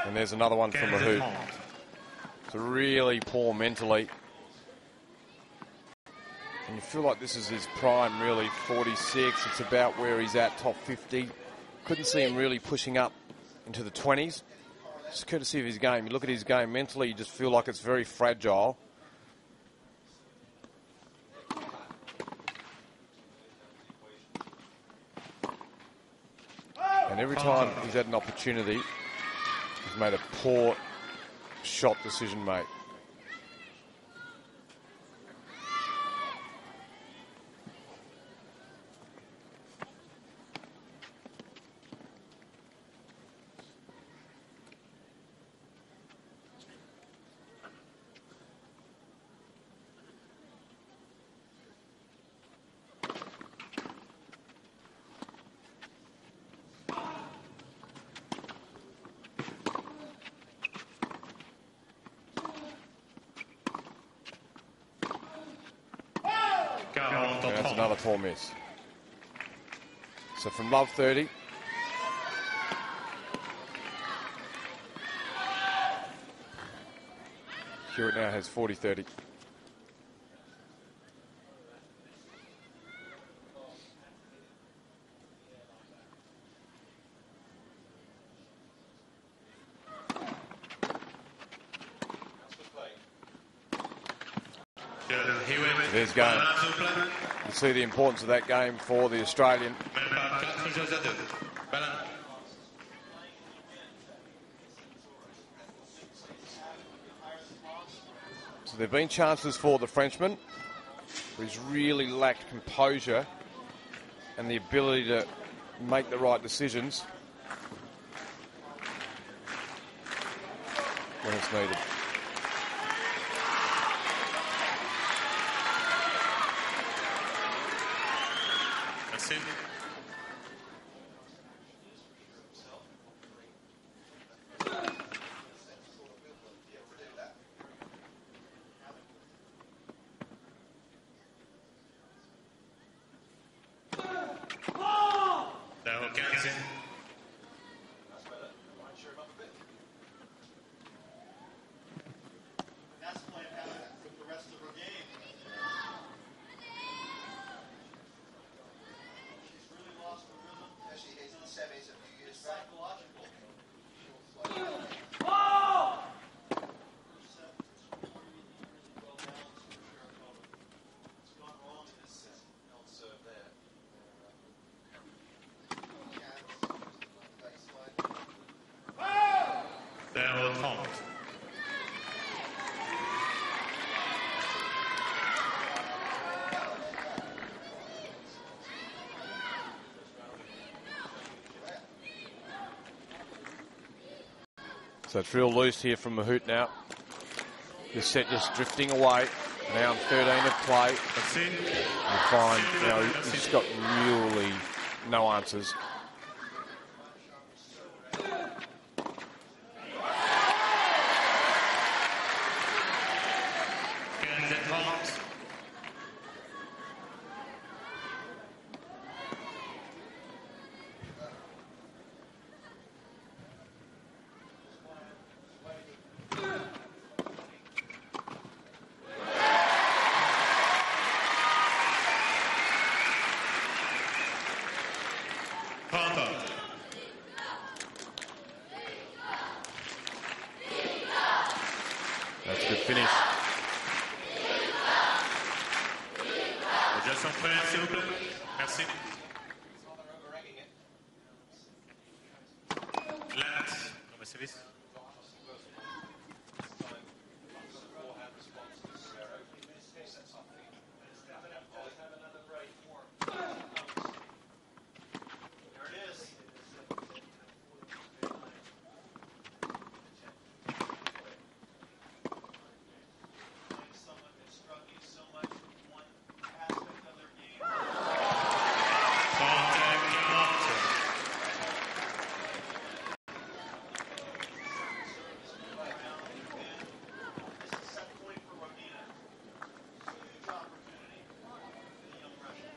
And there's another one from 15 Mahut. It's really poor mentally. Feel like this is his prime, really, 46. It's about where he's at, top 50. Couldn't see him really pushing up into the 20s. Just courtesy of his game. You look at his game mentally, you just feel like it's very fragile. And every time he's had an opportunity, he's made a poor shot decision, mate. Another poor miss. So from love 30. Hewitt now has 40 30. Jordan Hewitt. There's game. Balance s'il vous plaît. You see the importance of that game for the Australian. Même pas 4 jeux à 2. Balance. So there have been chances for the Frenchman. He's really lacked composure and the ability to make the right decisions when it's needed. Merci. Zéro quinze. That's playing out with the rest of her game. She's really lost her rhythm. Yeah, she hit the semis a few years back. Psychological. What's gone wrong in this set? Don't serve there. Zéro trente. So it's real loose here from Mahut now. This set just drifting away. Now on 13 of play. You find you know, he's got really no answers. Quinze et trente. Trente. That's a good finish. Les jeux sont prêts, s'il vous plaît. Merci. Lat, comme service. There it is. Someone that's struggling so much with one aspect of their game. 30 et 40. This is set point for Rodina. Huge opportunity for the young Russian.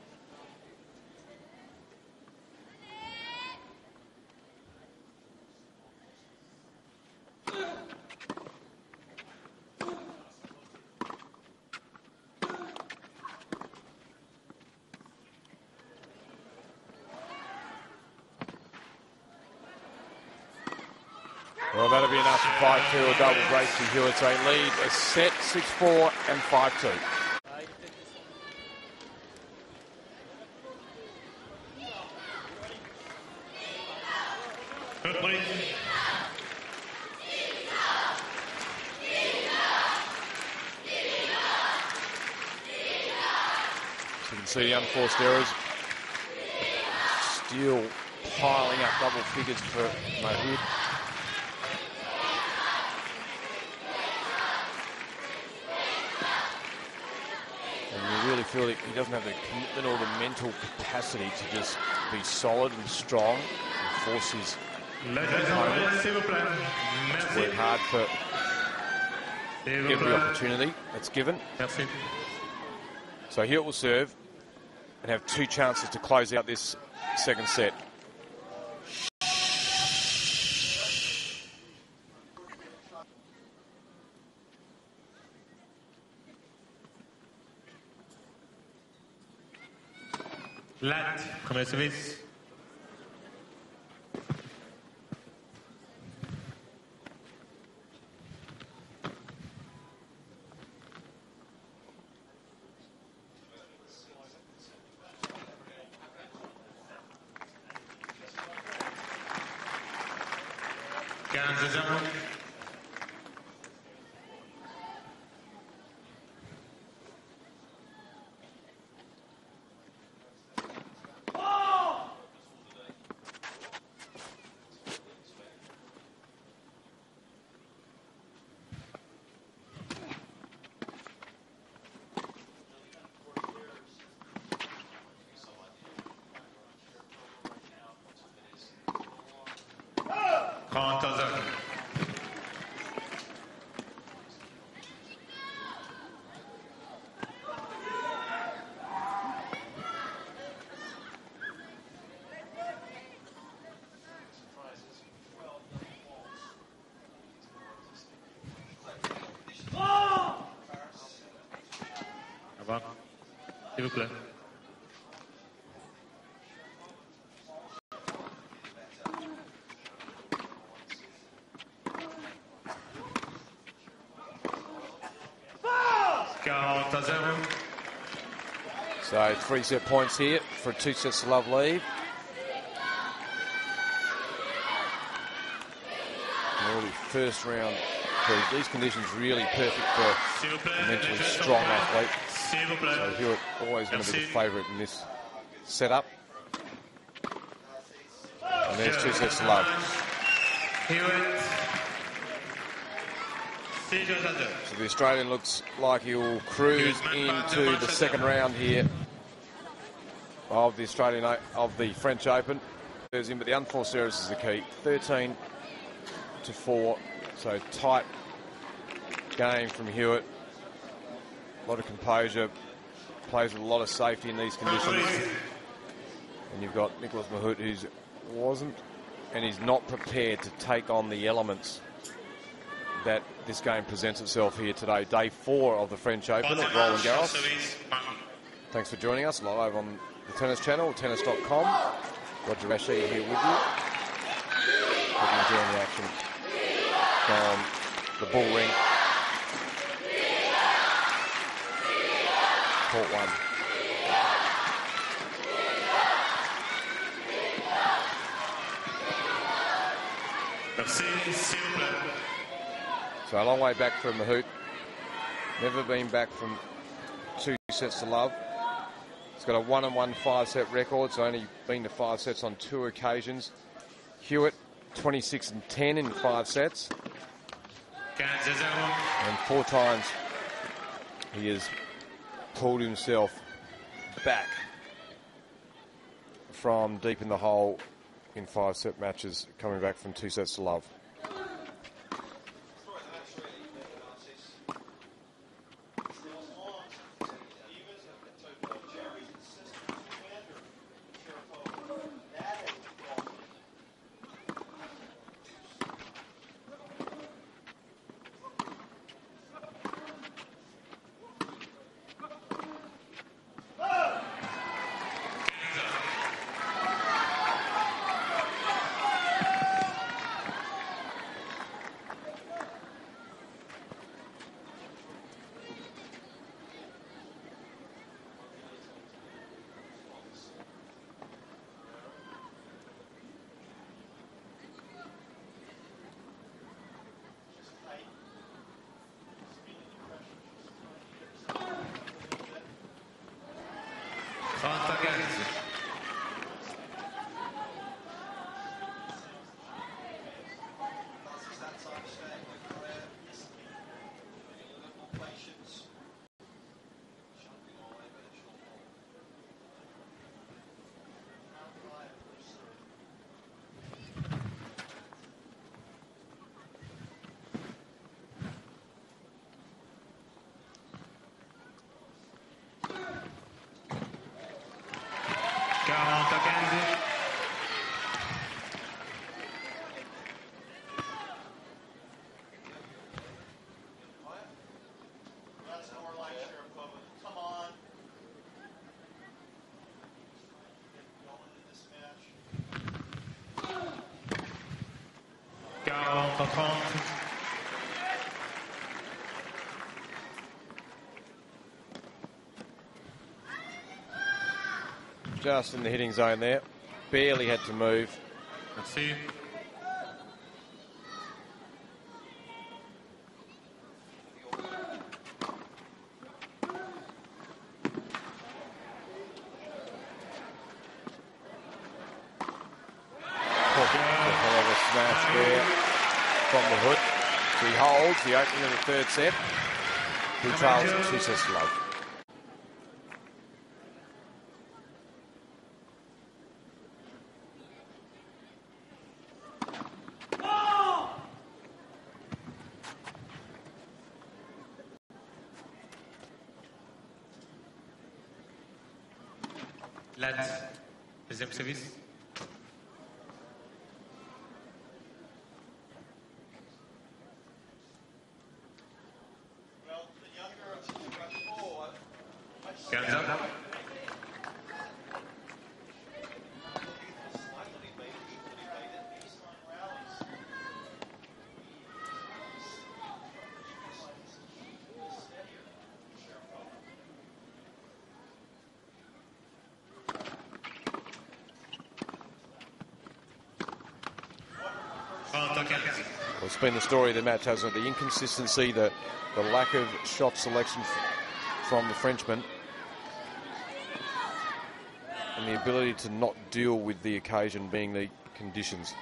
Well, that'll be enough for 5 2, a double break to Hewitt. They lead a set 6 4 and 5 2. So you can see the unforced errors still piling up double figures for Mahut. And you really feel that he doesn't have the commitment or the mental capacity to just be solid and strong and force his Les jeux sont prêts, s'il vous plaît. Merci. work hard for every opportunity that's given. So Hewitt will serve. and have two chances to close out this second set. Lat, premier service. S'il vous plaît. So three set points here for a two sets love lead. Already first round. So these conditions really perfect for a mentally strong athlete. So. Hewitt always going to be the favourite in this setup. And there's two sets love. So the Australian looks like he'll cruise into the second round here of the Australian of the French Open. But the unforced errors is the key. 13 to four, so tight game from Hewitt. A lot of composure, plays with a lot of safety in these conditions. And you've got Nicolas Mahut, who's wasn't and he's not prepared to take on the elements that this game presents itself here today. Day four of the French Open at Roland Garros. Thanks for joining us live on the tennis channel, tennis.com. Roger Rasheed here with you. Hope you're enjoying the action from the bull ring. Court one. Merci, s'il vous plaît. So a long way back from the hoop. Never been back from two sets to love. He's got a one and one five set record, so only been to five sets on two occasions. Hewitt, 26 and 10 in five sets, 15 à 0. and four times he has pulled himself back from deep in the hole in five set matches, coming back from two sets to love. Just in the hitting zone there. Barely had to move. Merci. A hell of a smash there from Mahut. So he holds the opening of the third set. He trails sets to love. Lads, deuxième service. Well, the younger of the rush forward. I just 15 up. slightly made it, equally made it baseline rallies. Steadier, Sharapova. 30-15. Well, it's been the story of the match, hasn't it? The inconsistency, the, the lack of shot selection from the Frenchman, and the ability to not deal with the occasion being the conditions.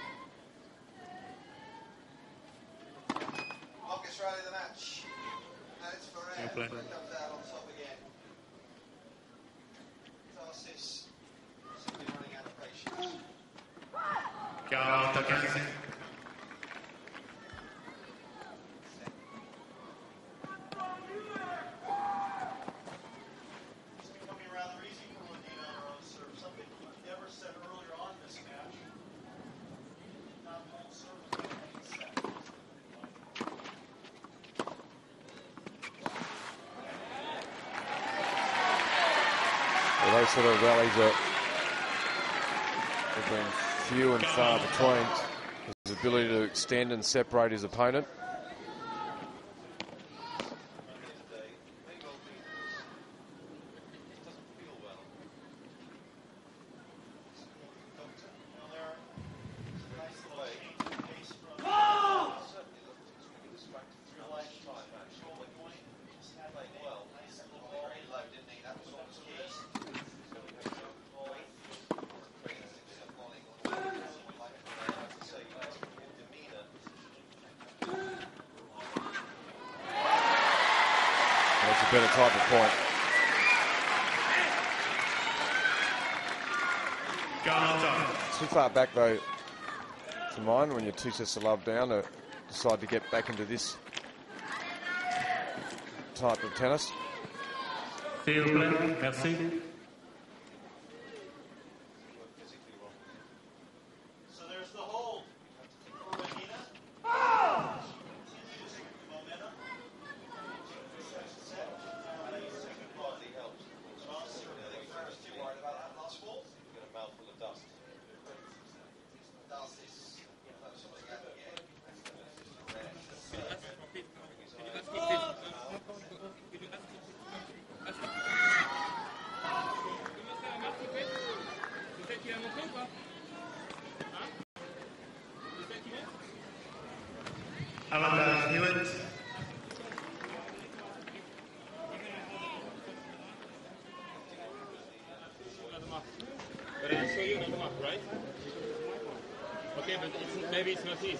Marcus Riley the match. And it's for Fair play. Comes out on top again. Tarsis simply running out of patience. 40-15. It's becoming rather easy for Ladina on her own serve, something he never said earlier on in this match. Not hold serve with any set. Well, those of are have been few and far between. His ability to extend and separate his opponent. Today, may well be that it doesn't feel well. Doctor, Well, there are some nice little Way. change of pace from certainly looked extremely distracted through real life lunchtime match. control point. Just had Played like well. nice little Very low, didn't he? That was on his case. So we had no point. Crazy disappointing. Like, I have to say, that's your demeanour. That's a better type of point. 40. Too back though to mine when you're two sets of love down to decide to get back into this type of tennis. Merci. Physically wrong. So there's the hold for Medina. Continues momentum. Second set. Now the second ball. Hardly helps. Well, certainly I think Ferris too worried about that last ball. Got a mouthful of dust. Tarsis. That was something out again. Amanda Hewitt. But I show you map, right? Okay, but it's, maybe it's not his.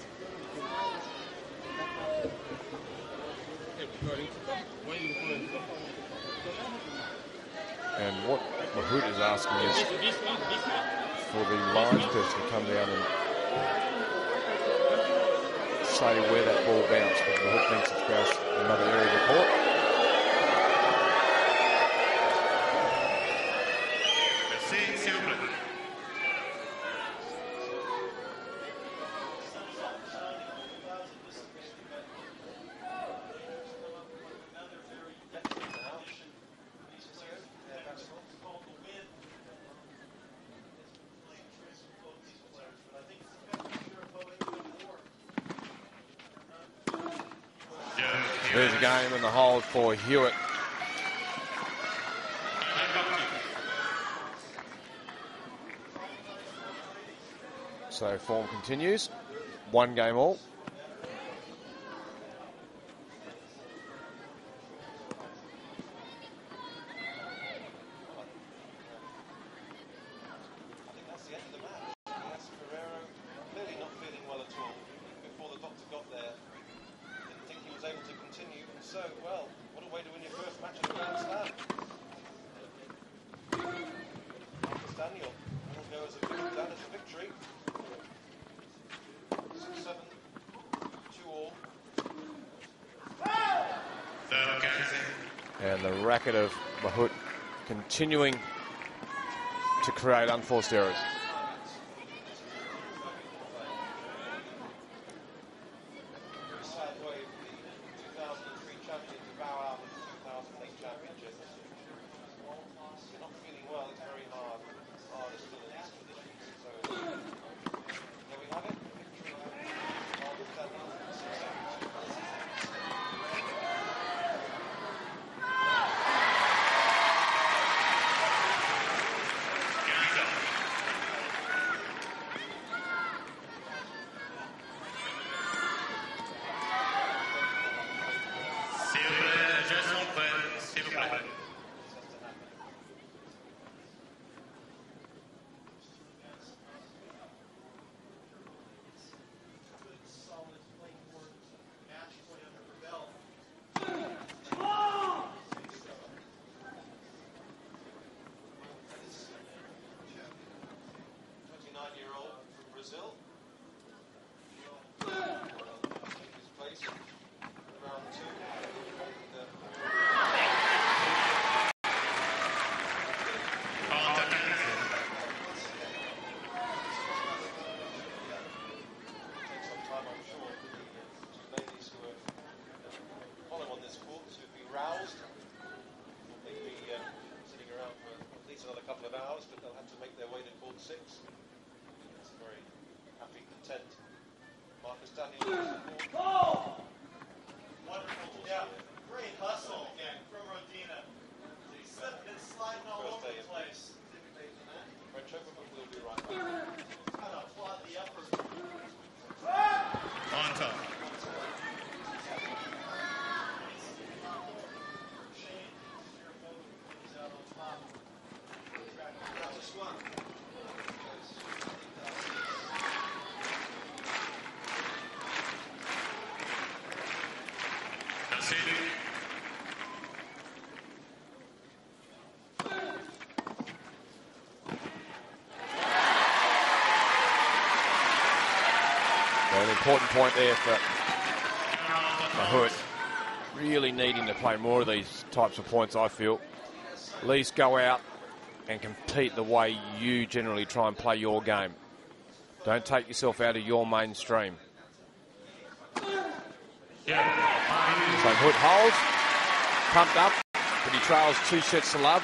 Okay, according to top. Why you according to top? And what Mahut is asking is This, this one, this one. for the lines judge to come down and say where that ball bounced because Mahut thinks it's bounced another area of the court. Merci, s'il vous plaît. There's a game in the hold for Hewitt. So form continues. One game all. I think that's the end of the match. Yes, Ferrero clearly not feeling well at all. Before the doctor got there, didn't think he was able to continue. And so, well, what a way to win your first match of the Grand Slam. Marcos Daniel will go as a down as a victory. Six seven, two all. Third Gansey. Racket of Mahut continuing to create unforced errors. Important point there for Mahut. Really needing to play more of these types of points, I feel. At least go out and compete the way you generally try and play your game. Don't take yourself out of your mainstream. So Hood holds, pumped up, but he trails two sets to love,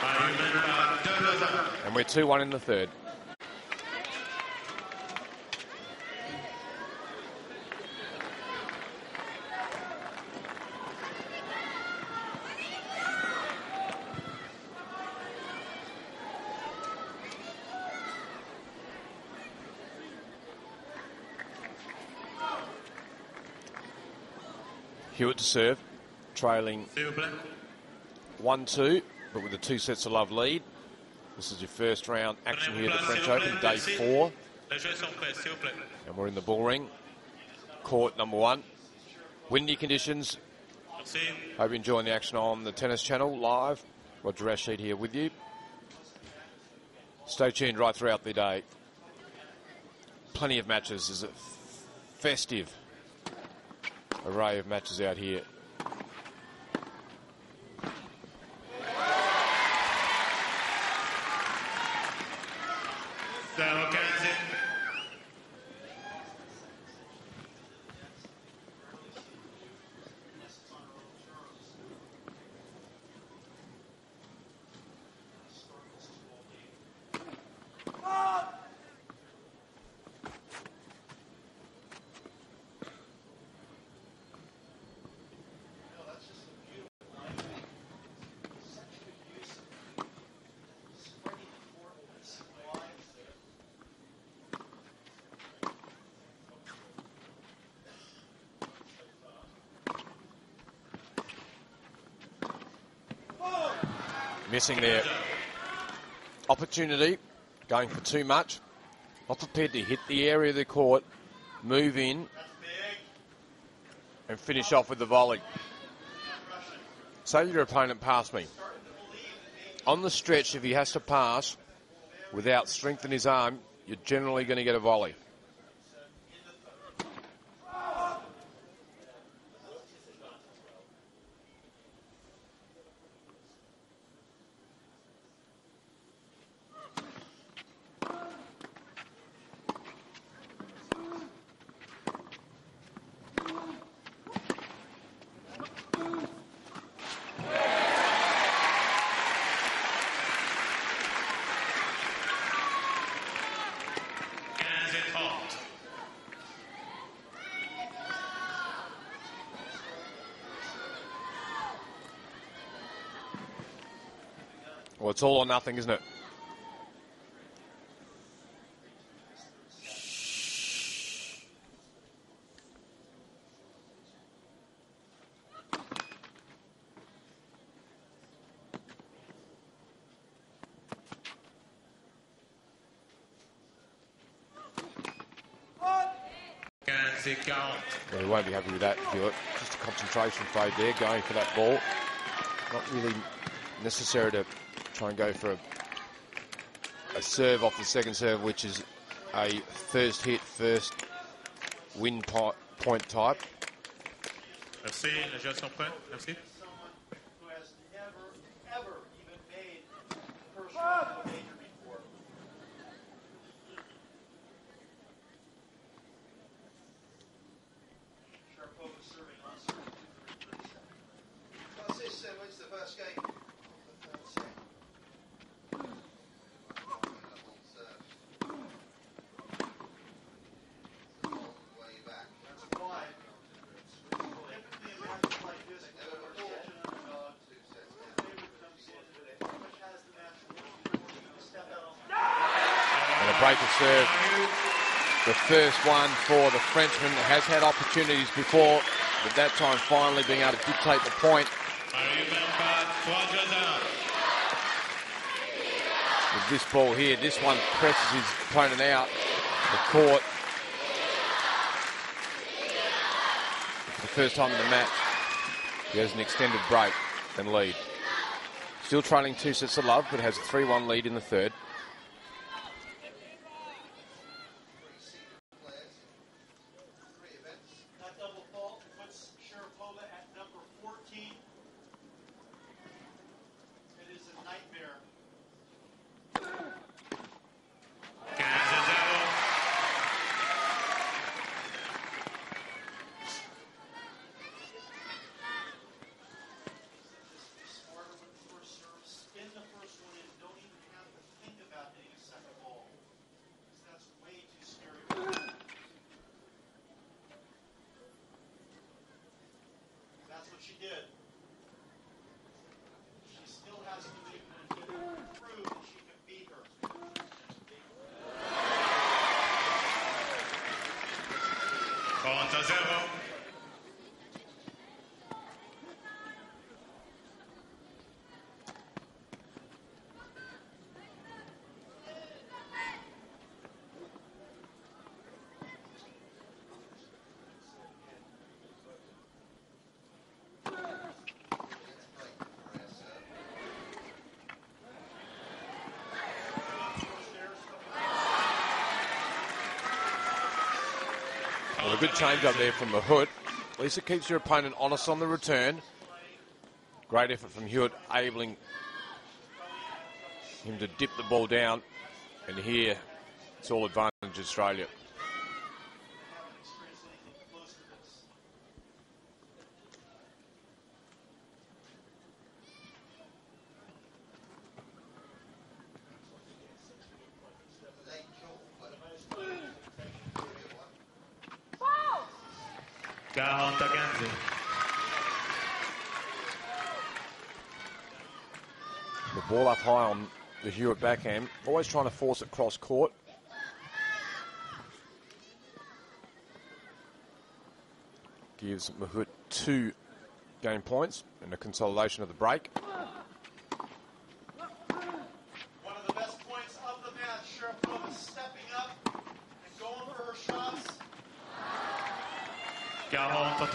and we're 2 1 in the third. Hewitt to serve, trailing S'il vous plaît. 1 2, but with a two sets of love lead. This is your first round action here at the French Open, day four, and we're in the bull ring. Court number one. Windy conditions. Hope you're enjoying the action on the Tennis Channel live. Roger Rasheed here with you. Stay tuned right throughout the day. Plenty of matches. There's a festive array of matches out here. Zero Gansey. No, that's missing their opportunity, going for too much, not prepared to hit the area of the court, move in, and finish off with the volley. Say your opponent passed me. On the stretch, if he has to pass without strength in his arm, you're generally going to get a volley. All or nothing, isn't it? Well, he won't be happy with that, Hewitt. Just a concentration fade there, going for that ball. Not really necessary to try and go for a, a serve off the second serve, which is a first hit, first win po- point type. Merci. Merci. someone who has never, ever even made the first round of a major before. Sharapova serving on serve, two, three, thirty-seven. What's this, uh, when's the first game? The third set. Way back. That's why, typically in matches like this, where we're such an underdog, Two sets the down. favorite comes in, pretty much has the match won. Step out on the And a break of serve. The first one for the Frenchman has had opportunities before, but that time finally being able to dictate the point. With this ball here. This one presses his opponent out the court. For the first time in the match, he has an extended break and lead. Still trailing two sets of love, but has a 3 1 lead in the third. Three events. That double fault puts Sharapova at number 14. It is a nightmare. Quinze et zéro. Just be smarter with the first serve. Spin the first one in. Don't even have to think about hitting a second ball. Because that's way too scary. That's what she did. She still has to be prove that she can beat her. Trente à zéro. Well, a good change up there from. At least it keeps your opponent honest on the return. Great effort from Hewitt, enabling him to dip the ball down. And here, it's all advantage Australia. haven't experienced anything close to this. Late call, but Quarante à quinze. The ball up high on the Hewitt backhand, always trying to force it cross court. Gives Mahut two game points and a consolidation of the break. 40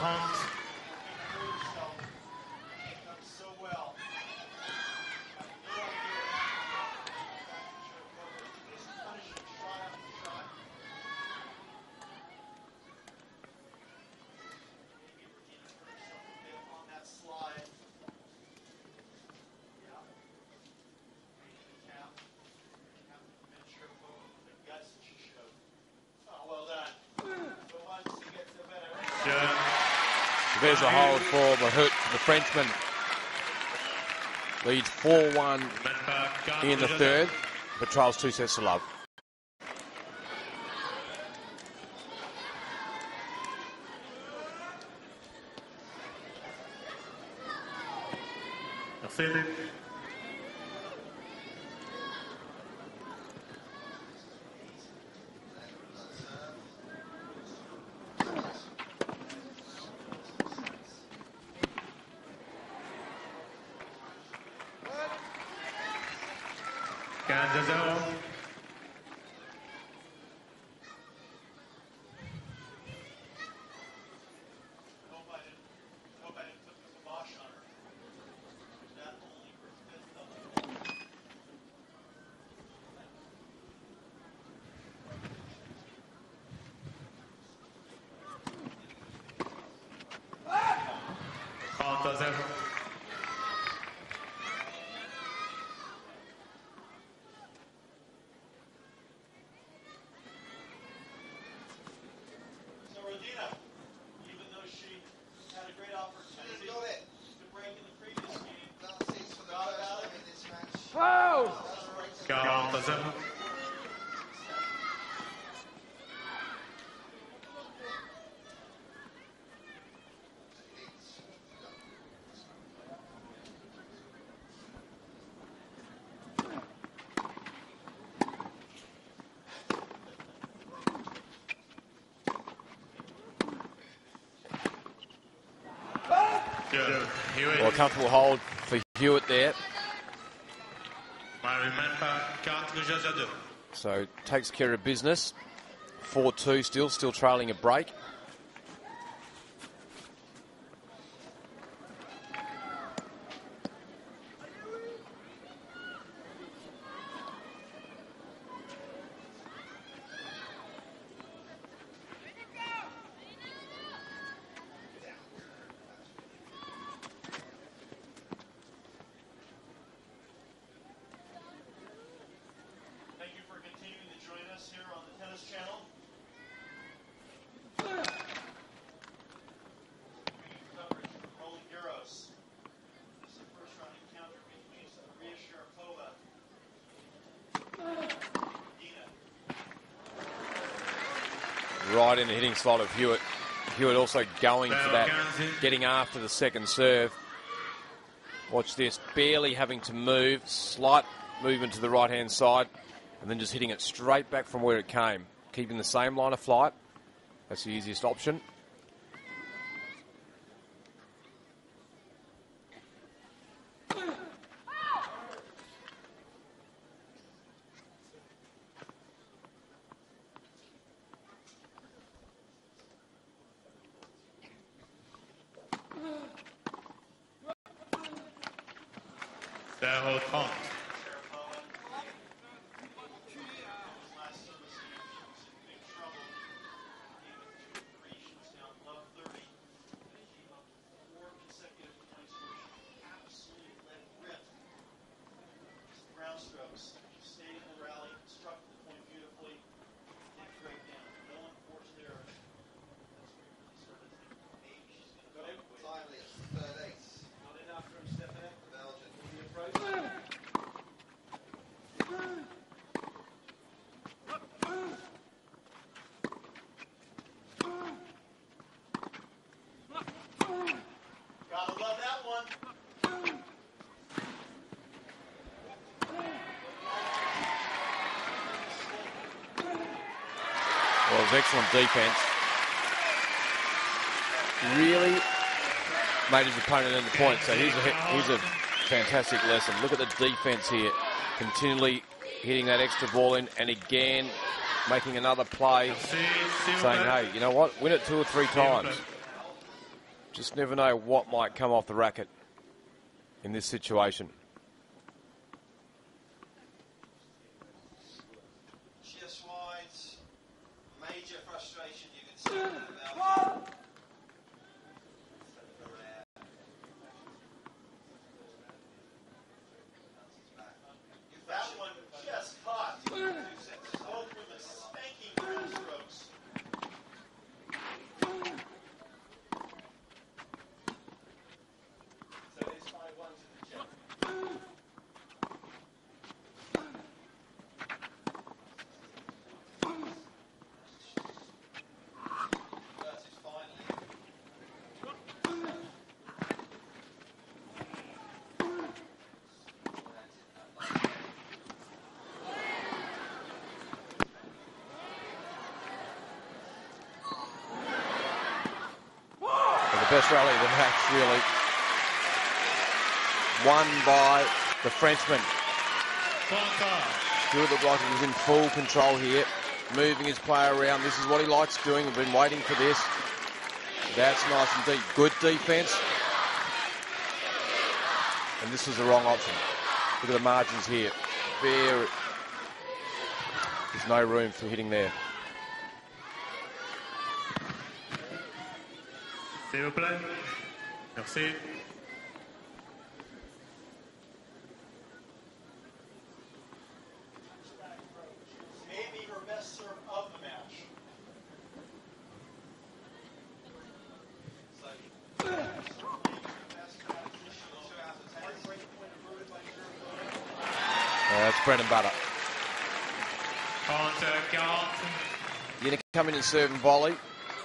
30. done so well. No idea what He's punishing shot after shot. Maybe Rodina turned something a bit on that slide. Yeah. Cap. Cap Sharapova, the guts that she showed. Oh, well done. But once he gets the better. Good. There's a hold for the Frenchman. Leads 4-1 Mène par 4 in the third, but trails two sets to love. Merci. Quinze à zéro. Hope I didn't, hope I didn't put the kibosh on her. That only for fifth double. Trente à zéro. So Rodina, even though she had a great opportunity to break in the previous game, thought about it. Quarante à zéro. Good. Hewitt. Well, a comfortable hold for Hewitt there. Marie mène par 4 jeux à 2. So takes care of business. 4-2 still, still trailing a break. Thank you for continuing to join us here on the Tennis Channel. Coverage from Roland Garros. This is the first round encounter between Maria Sharapova Dina. Right in the hitting slot of Hewitt. Hewitt also going for that, getting after the second serve. Watch this, barely having to move, slight movement to the right hand side, and then just hitting it straight back from where it came. Keeping the same line of flight. That's the easiest option. Zéro 30. Sharapova. Last service, she was in big trouble. Game of two and three, she was down love 30. And she came up with four consecutive points where she absolutely let rip. Just ground strokes. She stayed in the rally, struck the point beautifully, didn't break down. No one forced error. That's where you really started to think, maybe she's going to go with. Finally, it's the third ace. Not in after him, Stefanik. The Belgian. The approach. Gotta love that one. Well, it was excellent defense. Really made his opponent in the point. So here's a, here's a fantastic lesson. Look at the defense here. Continually hitting that extra ball in and again making another play. Merci, s'il vous Saying, hey, you know what? Win it two or three times. Just never know what might come off the racket in this situation. Just wide. Major frustration you can see about. That one just caught. Two sets. Both with a spanking ground strokes. So it is 5 1 to the check. Versus finally. And the best rally of the match, really. Won by the Frenchman. Hewitt looked like he was in full control here, moving his player around. This is what he likes doing. We've been waiting for this. That's nice and deep. Good defence. And this was the wrong option. Look at the margins here. Very. There's no room for hitting there. S'il vous plaît. Merci. Maybe her best serve of the match. Uh, that's bread and butter. 30, 40. You're going to come in and serve and volley.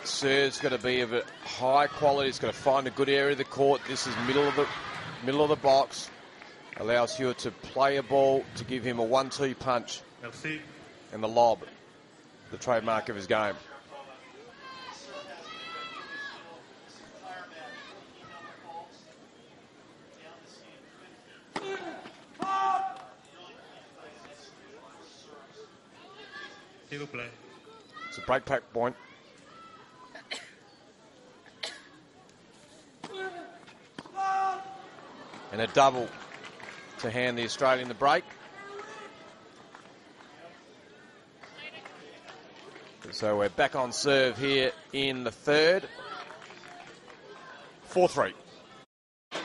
Serve's got to be of a high quality. It's got to find a good area of the court. This is middle of the middle of the box. Allows Hewitt to play a ball to give him a one-two punch and the lob, the trademark of his game. It's a break pack point. And a double to hand the Australian the break. So we're back on serve here in the third. 4 3. So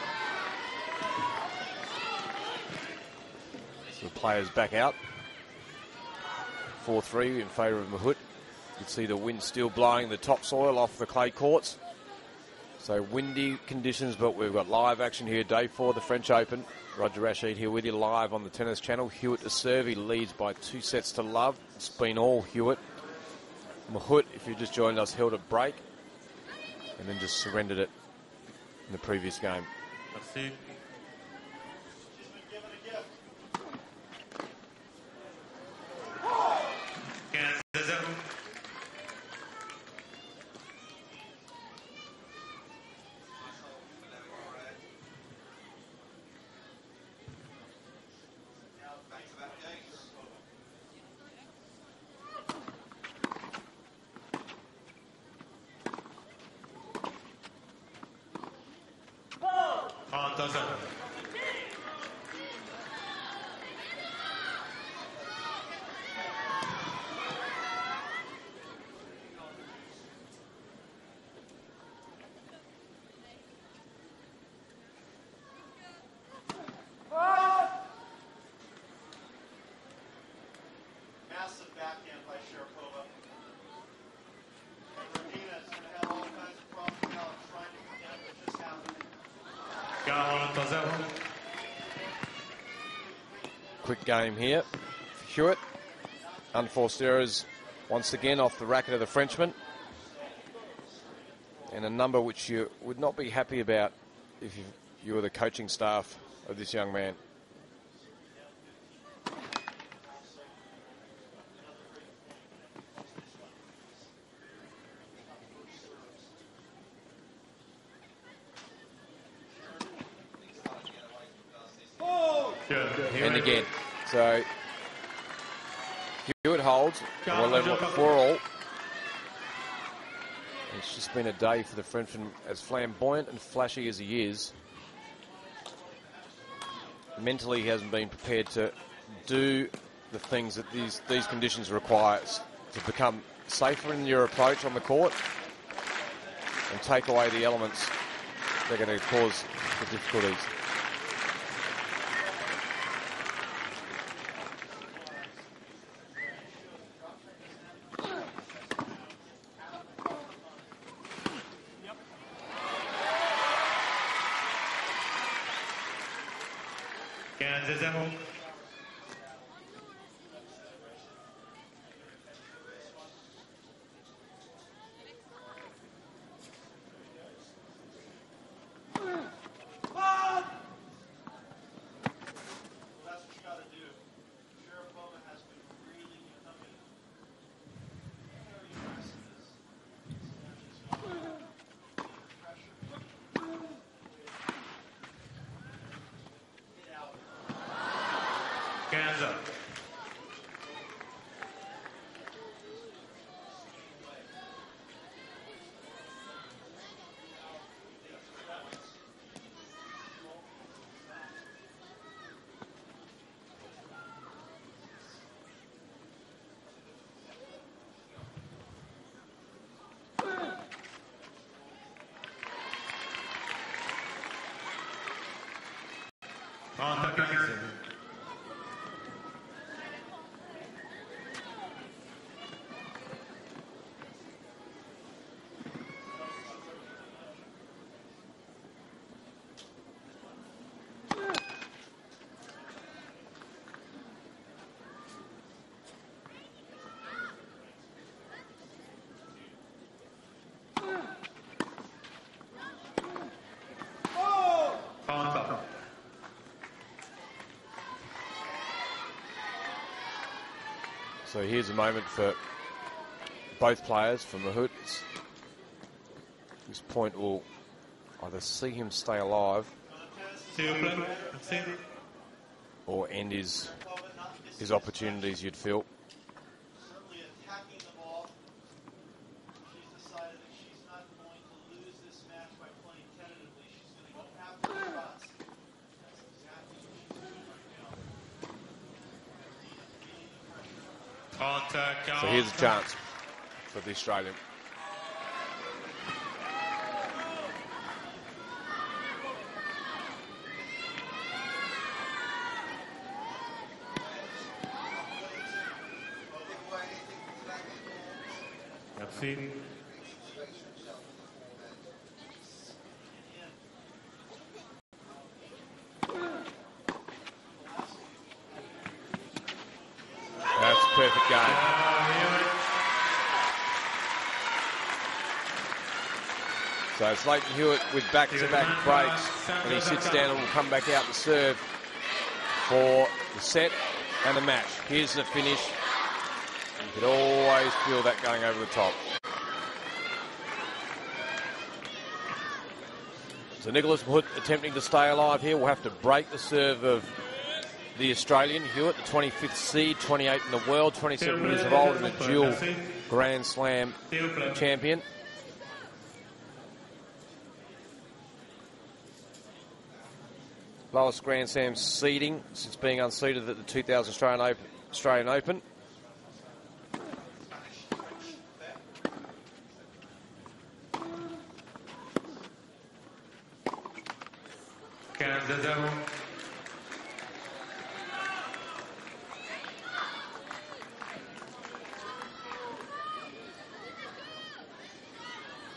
the players back out. 4 3 in favour of Mahut. You can see the wind still blowing the topsoil off the clay courts. So windy conditions, but we've got live action here, day four, of the French Open. Roger Rasheed here with you live on the tennis channel. Hewitt to serve, he leads by two sets to love. It's been all Hewitt. Mahut, if you just joined us, held a break and then just surrendered it in the previous game. Merci. Quinze à zéro. Trente à zéro. Massive backhand by Sharapova. And Rodina's going to have all kinds of problems now trying to forget what just happened. Quarante à zéro. Quick game here for Hewitt. Unforced errors once again off the racket of the Frenchman. And a number which you would not be happy about if you were the coaching staff of this young man. Here And we again. So Hewitt holds. and We're level at four all. It's just been a day for the Frenchman, as flamboyant and flashy as he is. Mentally, he hasn't been prepared to do the things that these, these conditions require to become safer in your approach on the court and take away the elements that are going to cause the difficulties. 15 à 0. Quinze. Trente à So here's a moment for both players, for Mahut. This point will either see him stay alive or end his, his opportunities, you'd feel. certainly attacking the ball. She's decided that she's not going to lose this match by playing tentatively. She's going to go after the shots. That's exactly what she's doing right now. Feeling the pressure. Trente à quarante. So here's a chance for the Australian. Merci. That's a perfect game. It's Lleyton Hewitt with back-to-back breaks, and he sits down and will come back out and serve for the set and the match. Here's the finish. You could always feel that going over the top. So Nicolas Mahut attempting to stay alive here. We'll have to break the serve of the Australian Hewitt, the 25th seed, 28 in the world, 27 years of old, and a dual Grand Slam champion. Lowest Grand Slam seeding since being unseeded at the 2000 Australian Open. Australian Open. Zéro.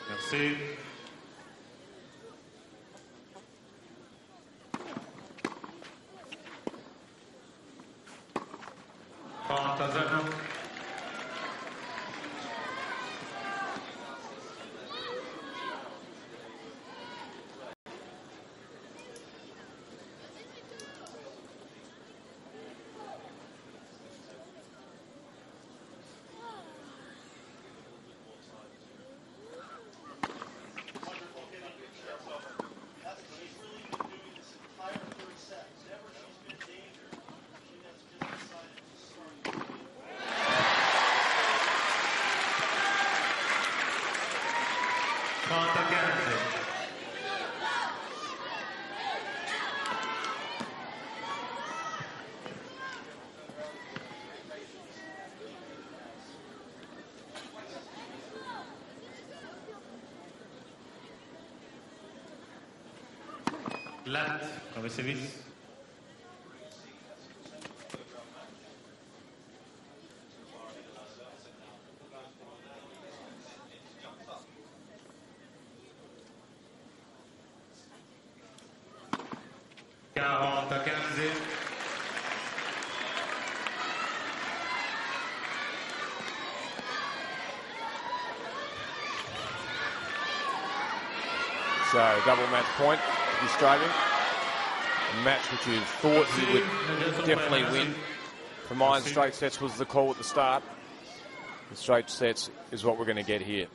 Merci. Lat come service. So double match point the Australian. A match which you thought he would definitely win. For mine, straight sets was the call at the start. The straight sets is what we're going to get here.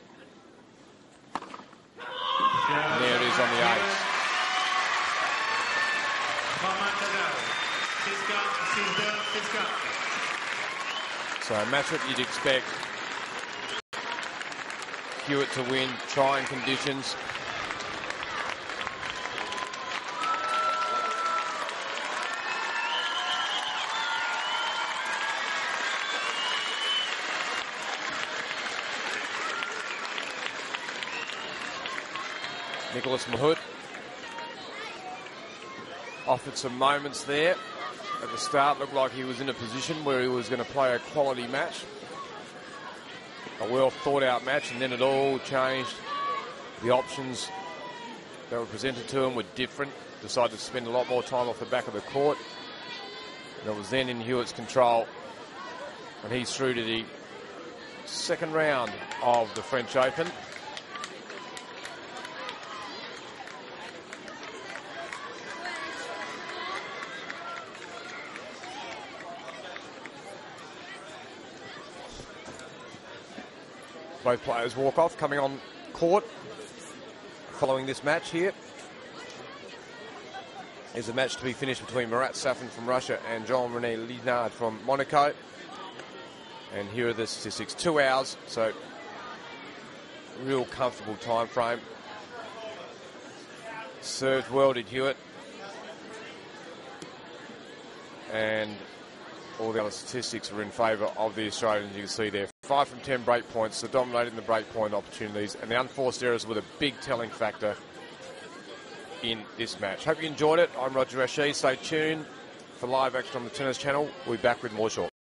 And there it is on the eight. So a match that you'd expect Hewitt to win, trying conditions. Nicolas Mahut offered some moments there at the start. Looked like he was in a position where he was going to play a quality match, a well thought out match, and then it all changed. The options that were presented to him were different. Decided to spend a lot more time off the back of the court. And it was then in Hewitt's control, and he's through to the second round of the French Open. Both players walk off, coming on court following this match here. Is a match to be finished between Marat Safin from Russia and Jean-René Lisnard from Monaco. And here are the statistics. Two hours, so real comfortable time frame. Served well did Hewitt. And all the other statistics are in favour of the Australians. You can see there, five from ten break points, so dominating the break point opportunities, and the unforced errors were the big telling factor in this match. Hope you enjoyed it. I'm Roger Rasheed. Stay tuned for live action on the Tennis Channel. We'll be back with more shortly.